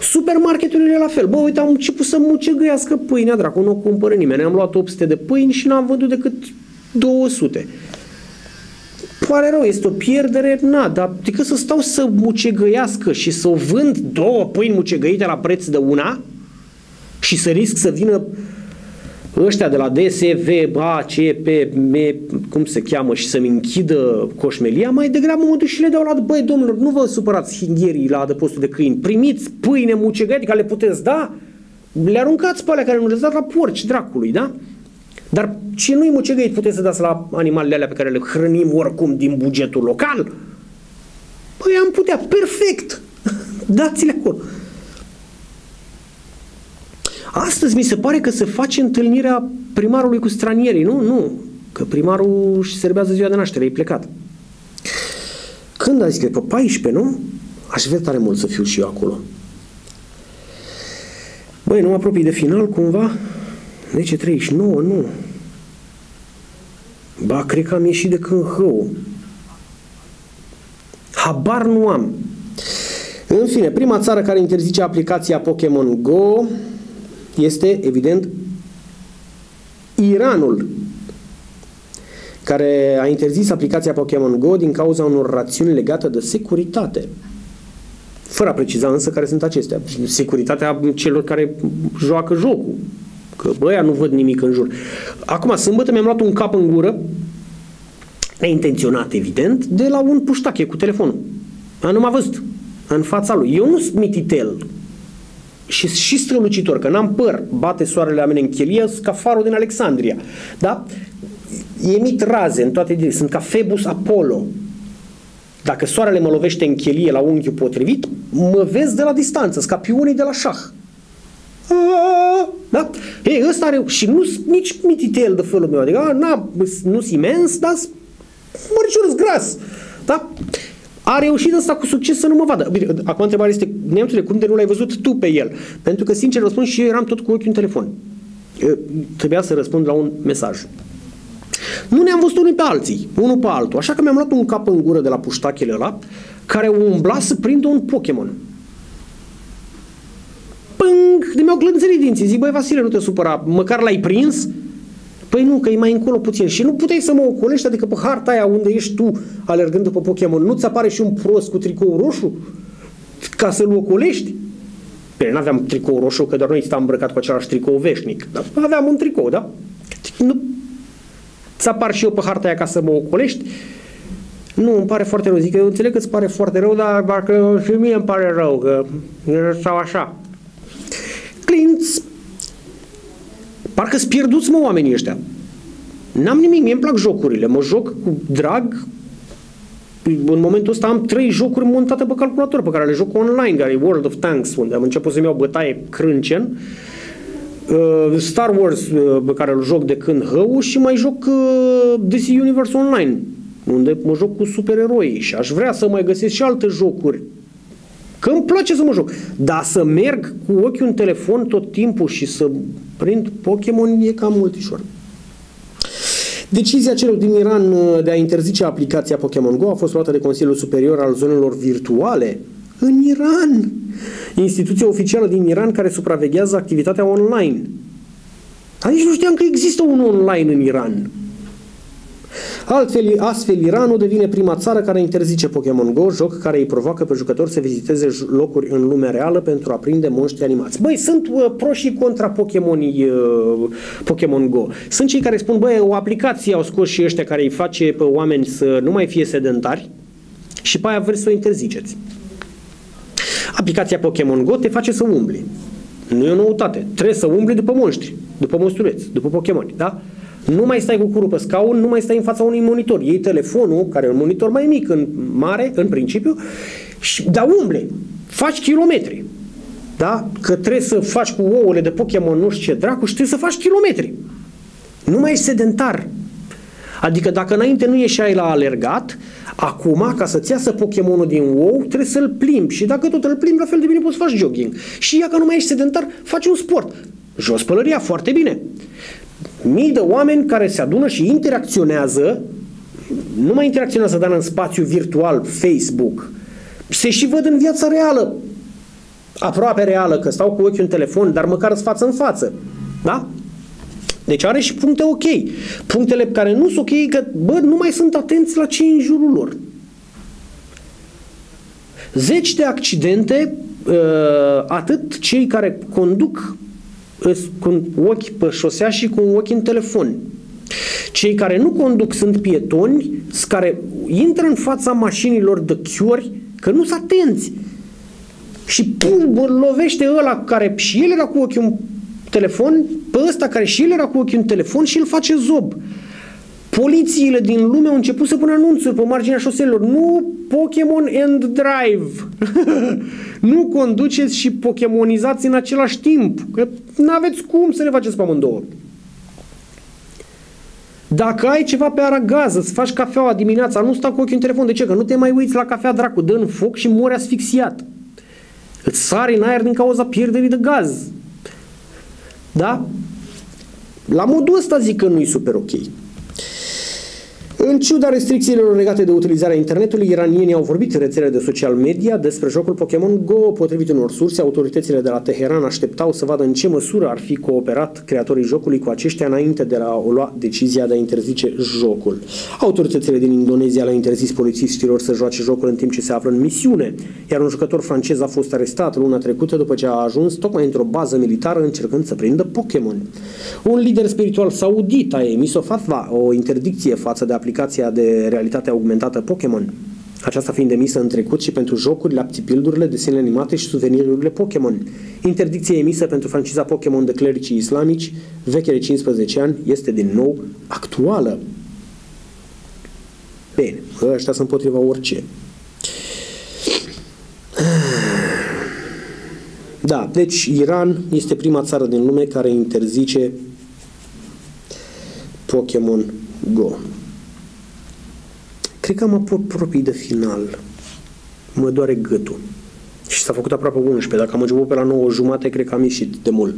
Supermarketurile la fel. Bă, uite, am început să mucegăiască pâinea, dracu, nu o cumpără nimeni. Am luat 800 de pâini și n-am vândut decât 200 pare rău, este o pierdere, na, dar decât să stau să mucegăiască și să o vând două pâini mucegăite la preț de una și să risc să vină ăștia de la DSV, ACP, me, cum se cheamă, și să-mi închidă coșmelia, mai degrabă mă duc și le dau la, băi, domnilor, nu vă supărați hingherii la adăpostul de câini, primiți pâine mucegăite care le puteți da, le aruncați pe alea care nu le dat la porci dracului, da? Dar ce nu-i mucegăit puteți să dați la animalele alea pe care le hrănim oricum din bugetul local? Păi am putea, perfect! Dați-le acolo. Astăzi mi se pare că se face întâlnirea primarului cu stranierii, nu? Nu. Că primarul își serbează ziua de naștere, e plecat. Când a zis că pe 14, nu? Aș vrea tare mult să fiu și eu acolo. Băi, nu mă apropii de final cumva? 10.39, nu. Ba, cred că am ieșit de când hău. Habar nu am. În fine, prima țară care interzice aplicația Pokémon Go este, evident, Iranul, care a interzis aplicația Pokémon Go din cauza unor rațiuni legate de securitate. Fără a preciza însă care sunt acestea. Securitatea celor care joacă jocul. Că băia nu văd nimic în jur. Acum, sâmbătă mi-am luat un cap în gură, neintenționat, evident, de la un puștache cu telefonul. Nu m-a văzut în fața lui. Eu nu sunt mititel și și strălucitor, că n-am păr, bate soarele la mine în chelie, ca farul din Alexandria. Da? Emit raze în toate direcții, sunt ca Phoebus Apollo. Dacă soarele mă lovește în chelie la unghiul potrivit, mă vezi de la distanță, scapionii de la șah. Da? Ei, ăsta are, și nu nici mititel de felul meu, adică nu sunt imens, dar măriciorul gras. Da? A reușit ăsta cu succes să nu mă vadă. Bine, acum întrebarea este, neamțule, cum de nu l-ai văzut tu pe el? Pentru că, sincer răspund, și eu eram tot cu ochiul în telefon. Eu, trebuia să răspund la un mesaj. Nu ne-am văzut unii pe alții, unul pe altul, așa că mi-am luat un cap în gură de la puștachele ăla, care umbla să prindă un Pokémon pâng, de mi-au glânțărit dinții. Zic, băi Vasile, nu te supăra, măcar l-ai prins? Păi nu, că e mai încolo puțin. Și nu puteai să mă ocolești, adică pe harta aia unde ești tu alergând după Pokémon, nu-ți apare și un prost cu tricou roșu? Ca să-l ocolești? Bine, n-aveam tricou roșu, că doar noi stăm îmbrăcat cu același tricou veșnic. Dar aveam un tricou, da? Nu ți apar și eu pe harta aia ca să mă ocolești? Nu, îmi pare foarte rău. Zic că eu înțeleg că îți pare foarte rău, dar parcă și mie îmi pare rău, că sau așa. Clinț. Parcă-s pierduți, mă, oamenii ăștia. N-am nimic, mie îmi plac jocurile, mă joc cu drag. În momentul ăsta am trei jocuri montate pe calculator pe care le joc online, care e World of Tanks, unde am început să-mi iau bătaie crâncen. Uh, Star Wars, uh, pe care îl joc de când hău și mai joc uh, DC Universe Online, unde mă joc cu supereroi și aș vrea să mai găsesc și alte jocuri Că îmi place să mă joc. Dar să merg cu ochiul în telefon tot timpul și să prind Pokémon e cam multișor. Decizia celor din Iran uh, de a interzice aplicația Pokémon Go a fost luată de Consiliul Superior al Zonelor Virtuale în Iran, instituția oficială din Iran care supraveghează activitatea online. Aici nu știam că există un online în Iran. Altfel, astfel, Iranul devine prima țară care interzice Pokémon Go, joc care îi provoacă pe jucători să viziteze locuri în lumea reală pentru a prinde monștri animați. Băi, sunt uh, pro și contra Pokémon, uh, Pokémon Go. Sunt cei care spun, băi, o aplicație au scos și ăștia care îi face pe oameni să nu mai fie sedentari și pe aia vreți să o interziceți. Aplicația Pokémon Go te face să umbli. Nu e o noutate. Trebuie să umbli după monștri, după monstrueți, după Pokémon, da? Nu mai stai cu curul pe scaun, nu mai stai în fața unui monitor. Iei telefonul, care e un monitor mai mic, în mare, în principiu, și, dar umble. Faci kilometri. Da? Că trebuie să faci cu ouăle de Pokémon nu știu ce dracu și trebuie să faci kilometri. Nu mai ești sedentar. Adică dacă înainte nu ieșeai la alergat, acum, ca să-ți iasă Pokémonul din ou, trebuie să-l plimbi. Și dacă tot îl plimbi, la fel de bine poți să faci jogging. Și ia că nu mai ești sedentar, faci un sport. Jos pălăria, foarte bine mii de oameni care se adună și interacționează, nu mai interacționează, dar în spațiu virtual, Facebook, se și văd în viața reală, aproape reală, că stau cu ochiul în telefon, dar măcar sunt față în față. Da? Deci are și puncte ok. Punctele care nu sunt ok, că, bă, nu mai sunt atenți la ce în jurul lor. Zeci de accidente, uh, atât cei care conduc cu un ochi pe șosea și cu un ochi în telefon. Cei care nu conduc sunt pietoni, care intră în fața mașinilor de chiori, că nu sunt atenți. Și pum, lovește ăla care și el era cu ochiul în telefon, pe ăsta care și el era cu ochiul în telefon și îl face zob. Polițiile din lume au început să pună anunțuri pe marginea șoselelor. Nu Pokémon and Drive. nu conduceți și pokemonizați în același timp. Că nu aveți cum să le faceți pe amândouă. Dacă ai ceva pe aragaz, îți faci cafeaua dimineața, nu sta cu ochiul în telefon. De ce? Că nu te mai uiți la cafea dracu, dă în foc și mori asfixiat. Îți sari în aer din cauza pierderii de gaz. Da? La modul ăsta zic că nu-i super ok. În ciuda restricțiilor legate de utilizarea internetului, iranienii au vorbit în rețelele de social media despre jocul Pokémon Go. Potrivit unor surse, autoritățile de la Teheran așteptau să vadă în ce măsură ar fi cooperat creatorii jocului cu aceștia înainte de a lua decizia de a interzice jocul. Autoritățile din Indonezia le-au interzis polițiștilor să joace jocul în timp ce se află în misiune, iar un jucător francez a fost arestat luna trecută după ce a ajuns tocmai într-o bază militară încercând să prindă Pokémon. Un lider spiritual saudit a emis o fatva, o interdicție față de aplicația de realitate augmentată Pokémon, aceasta fiind emisă în trecut și pentru jocurile, aptipildurile, desenele animate și suvenirurile Pokémon. Interdicția emisă pentru franciza Pokémon de clericii islamici, veche de 15 ani, este din nou actuală. Bine, ăștia sunt împotriva orice. Da, deci Iran este prima țară din lume care interzice Pokémon Go. Cred că mă apropii de final. Mă doare gâtul. Și s-a făcut aproape 11. Dacă am început pe la 9 jumate, cred că am ieșit de mult.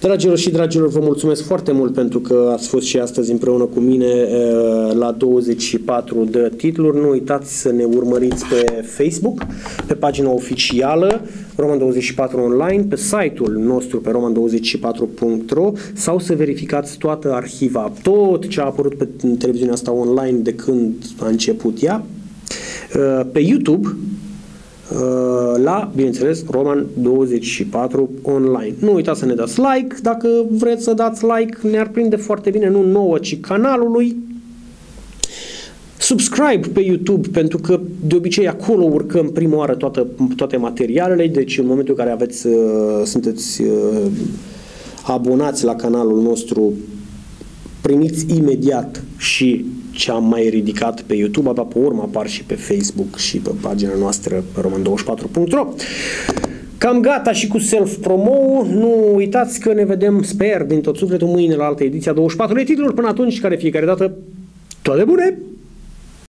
Dragilor și dragilor, vă mulțumesc foarte mult pentru că ați fost și astăzi împreună cu mine eh, la 24 de titluri. Nu uitați să ne urmăriți pe Facebook, pe pagina oficială Roman24 Online, pe site-ul nostru pe roman24.ro sau să verificați toată arhiva, tot ce a apărut pe televiziunea asta online de când a început ea. Eh, pe YouTube, Uh, la, bineînțeles, Roman 24 online. Nu uitați să ne dați like, dacă vreți să dați like, ne-ar prinde foarte bine, nu nouă, ci canalului. Subscribe pe YouTube, pentru că de obicei acolo urcăm prima oară toată, toate materialele, deci în momentul în care aveți, uh, sunteți uh, abonați la canalul nostru, primiți imediat și ce am mai ridicat pe YouTube, abia pe urmă apar și pe Facebook și pe pagina noastră pe roman24.ro. Cam gata și cu self-promo. Nu uitați că ne vedem, sper, din tot sufletul mâine la altă ediție a 24 de titluri. Până atunci, care fiecare dată, toate bune!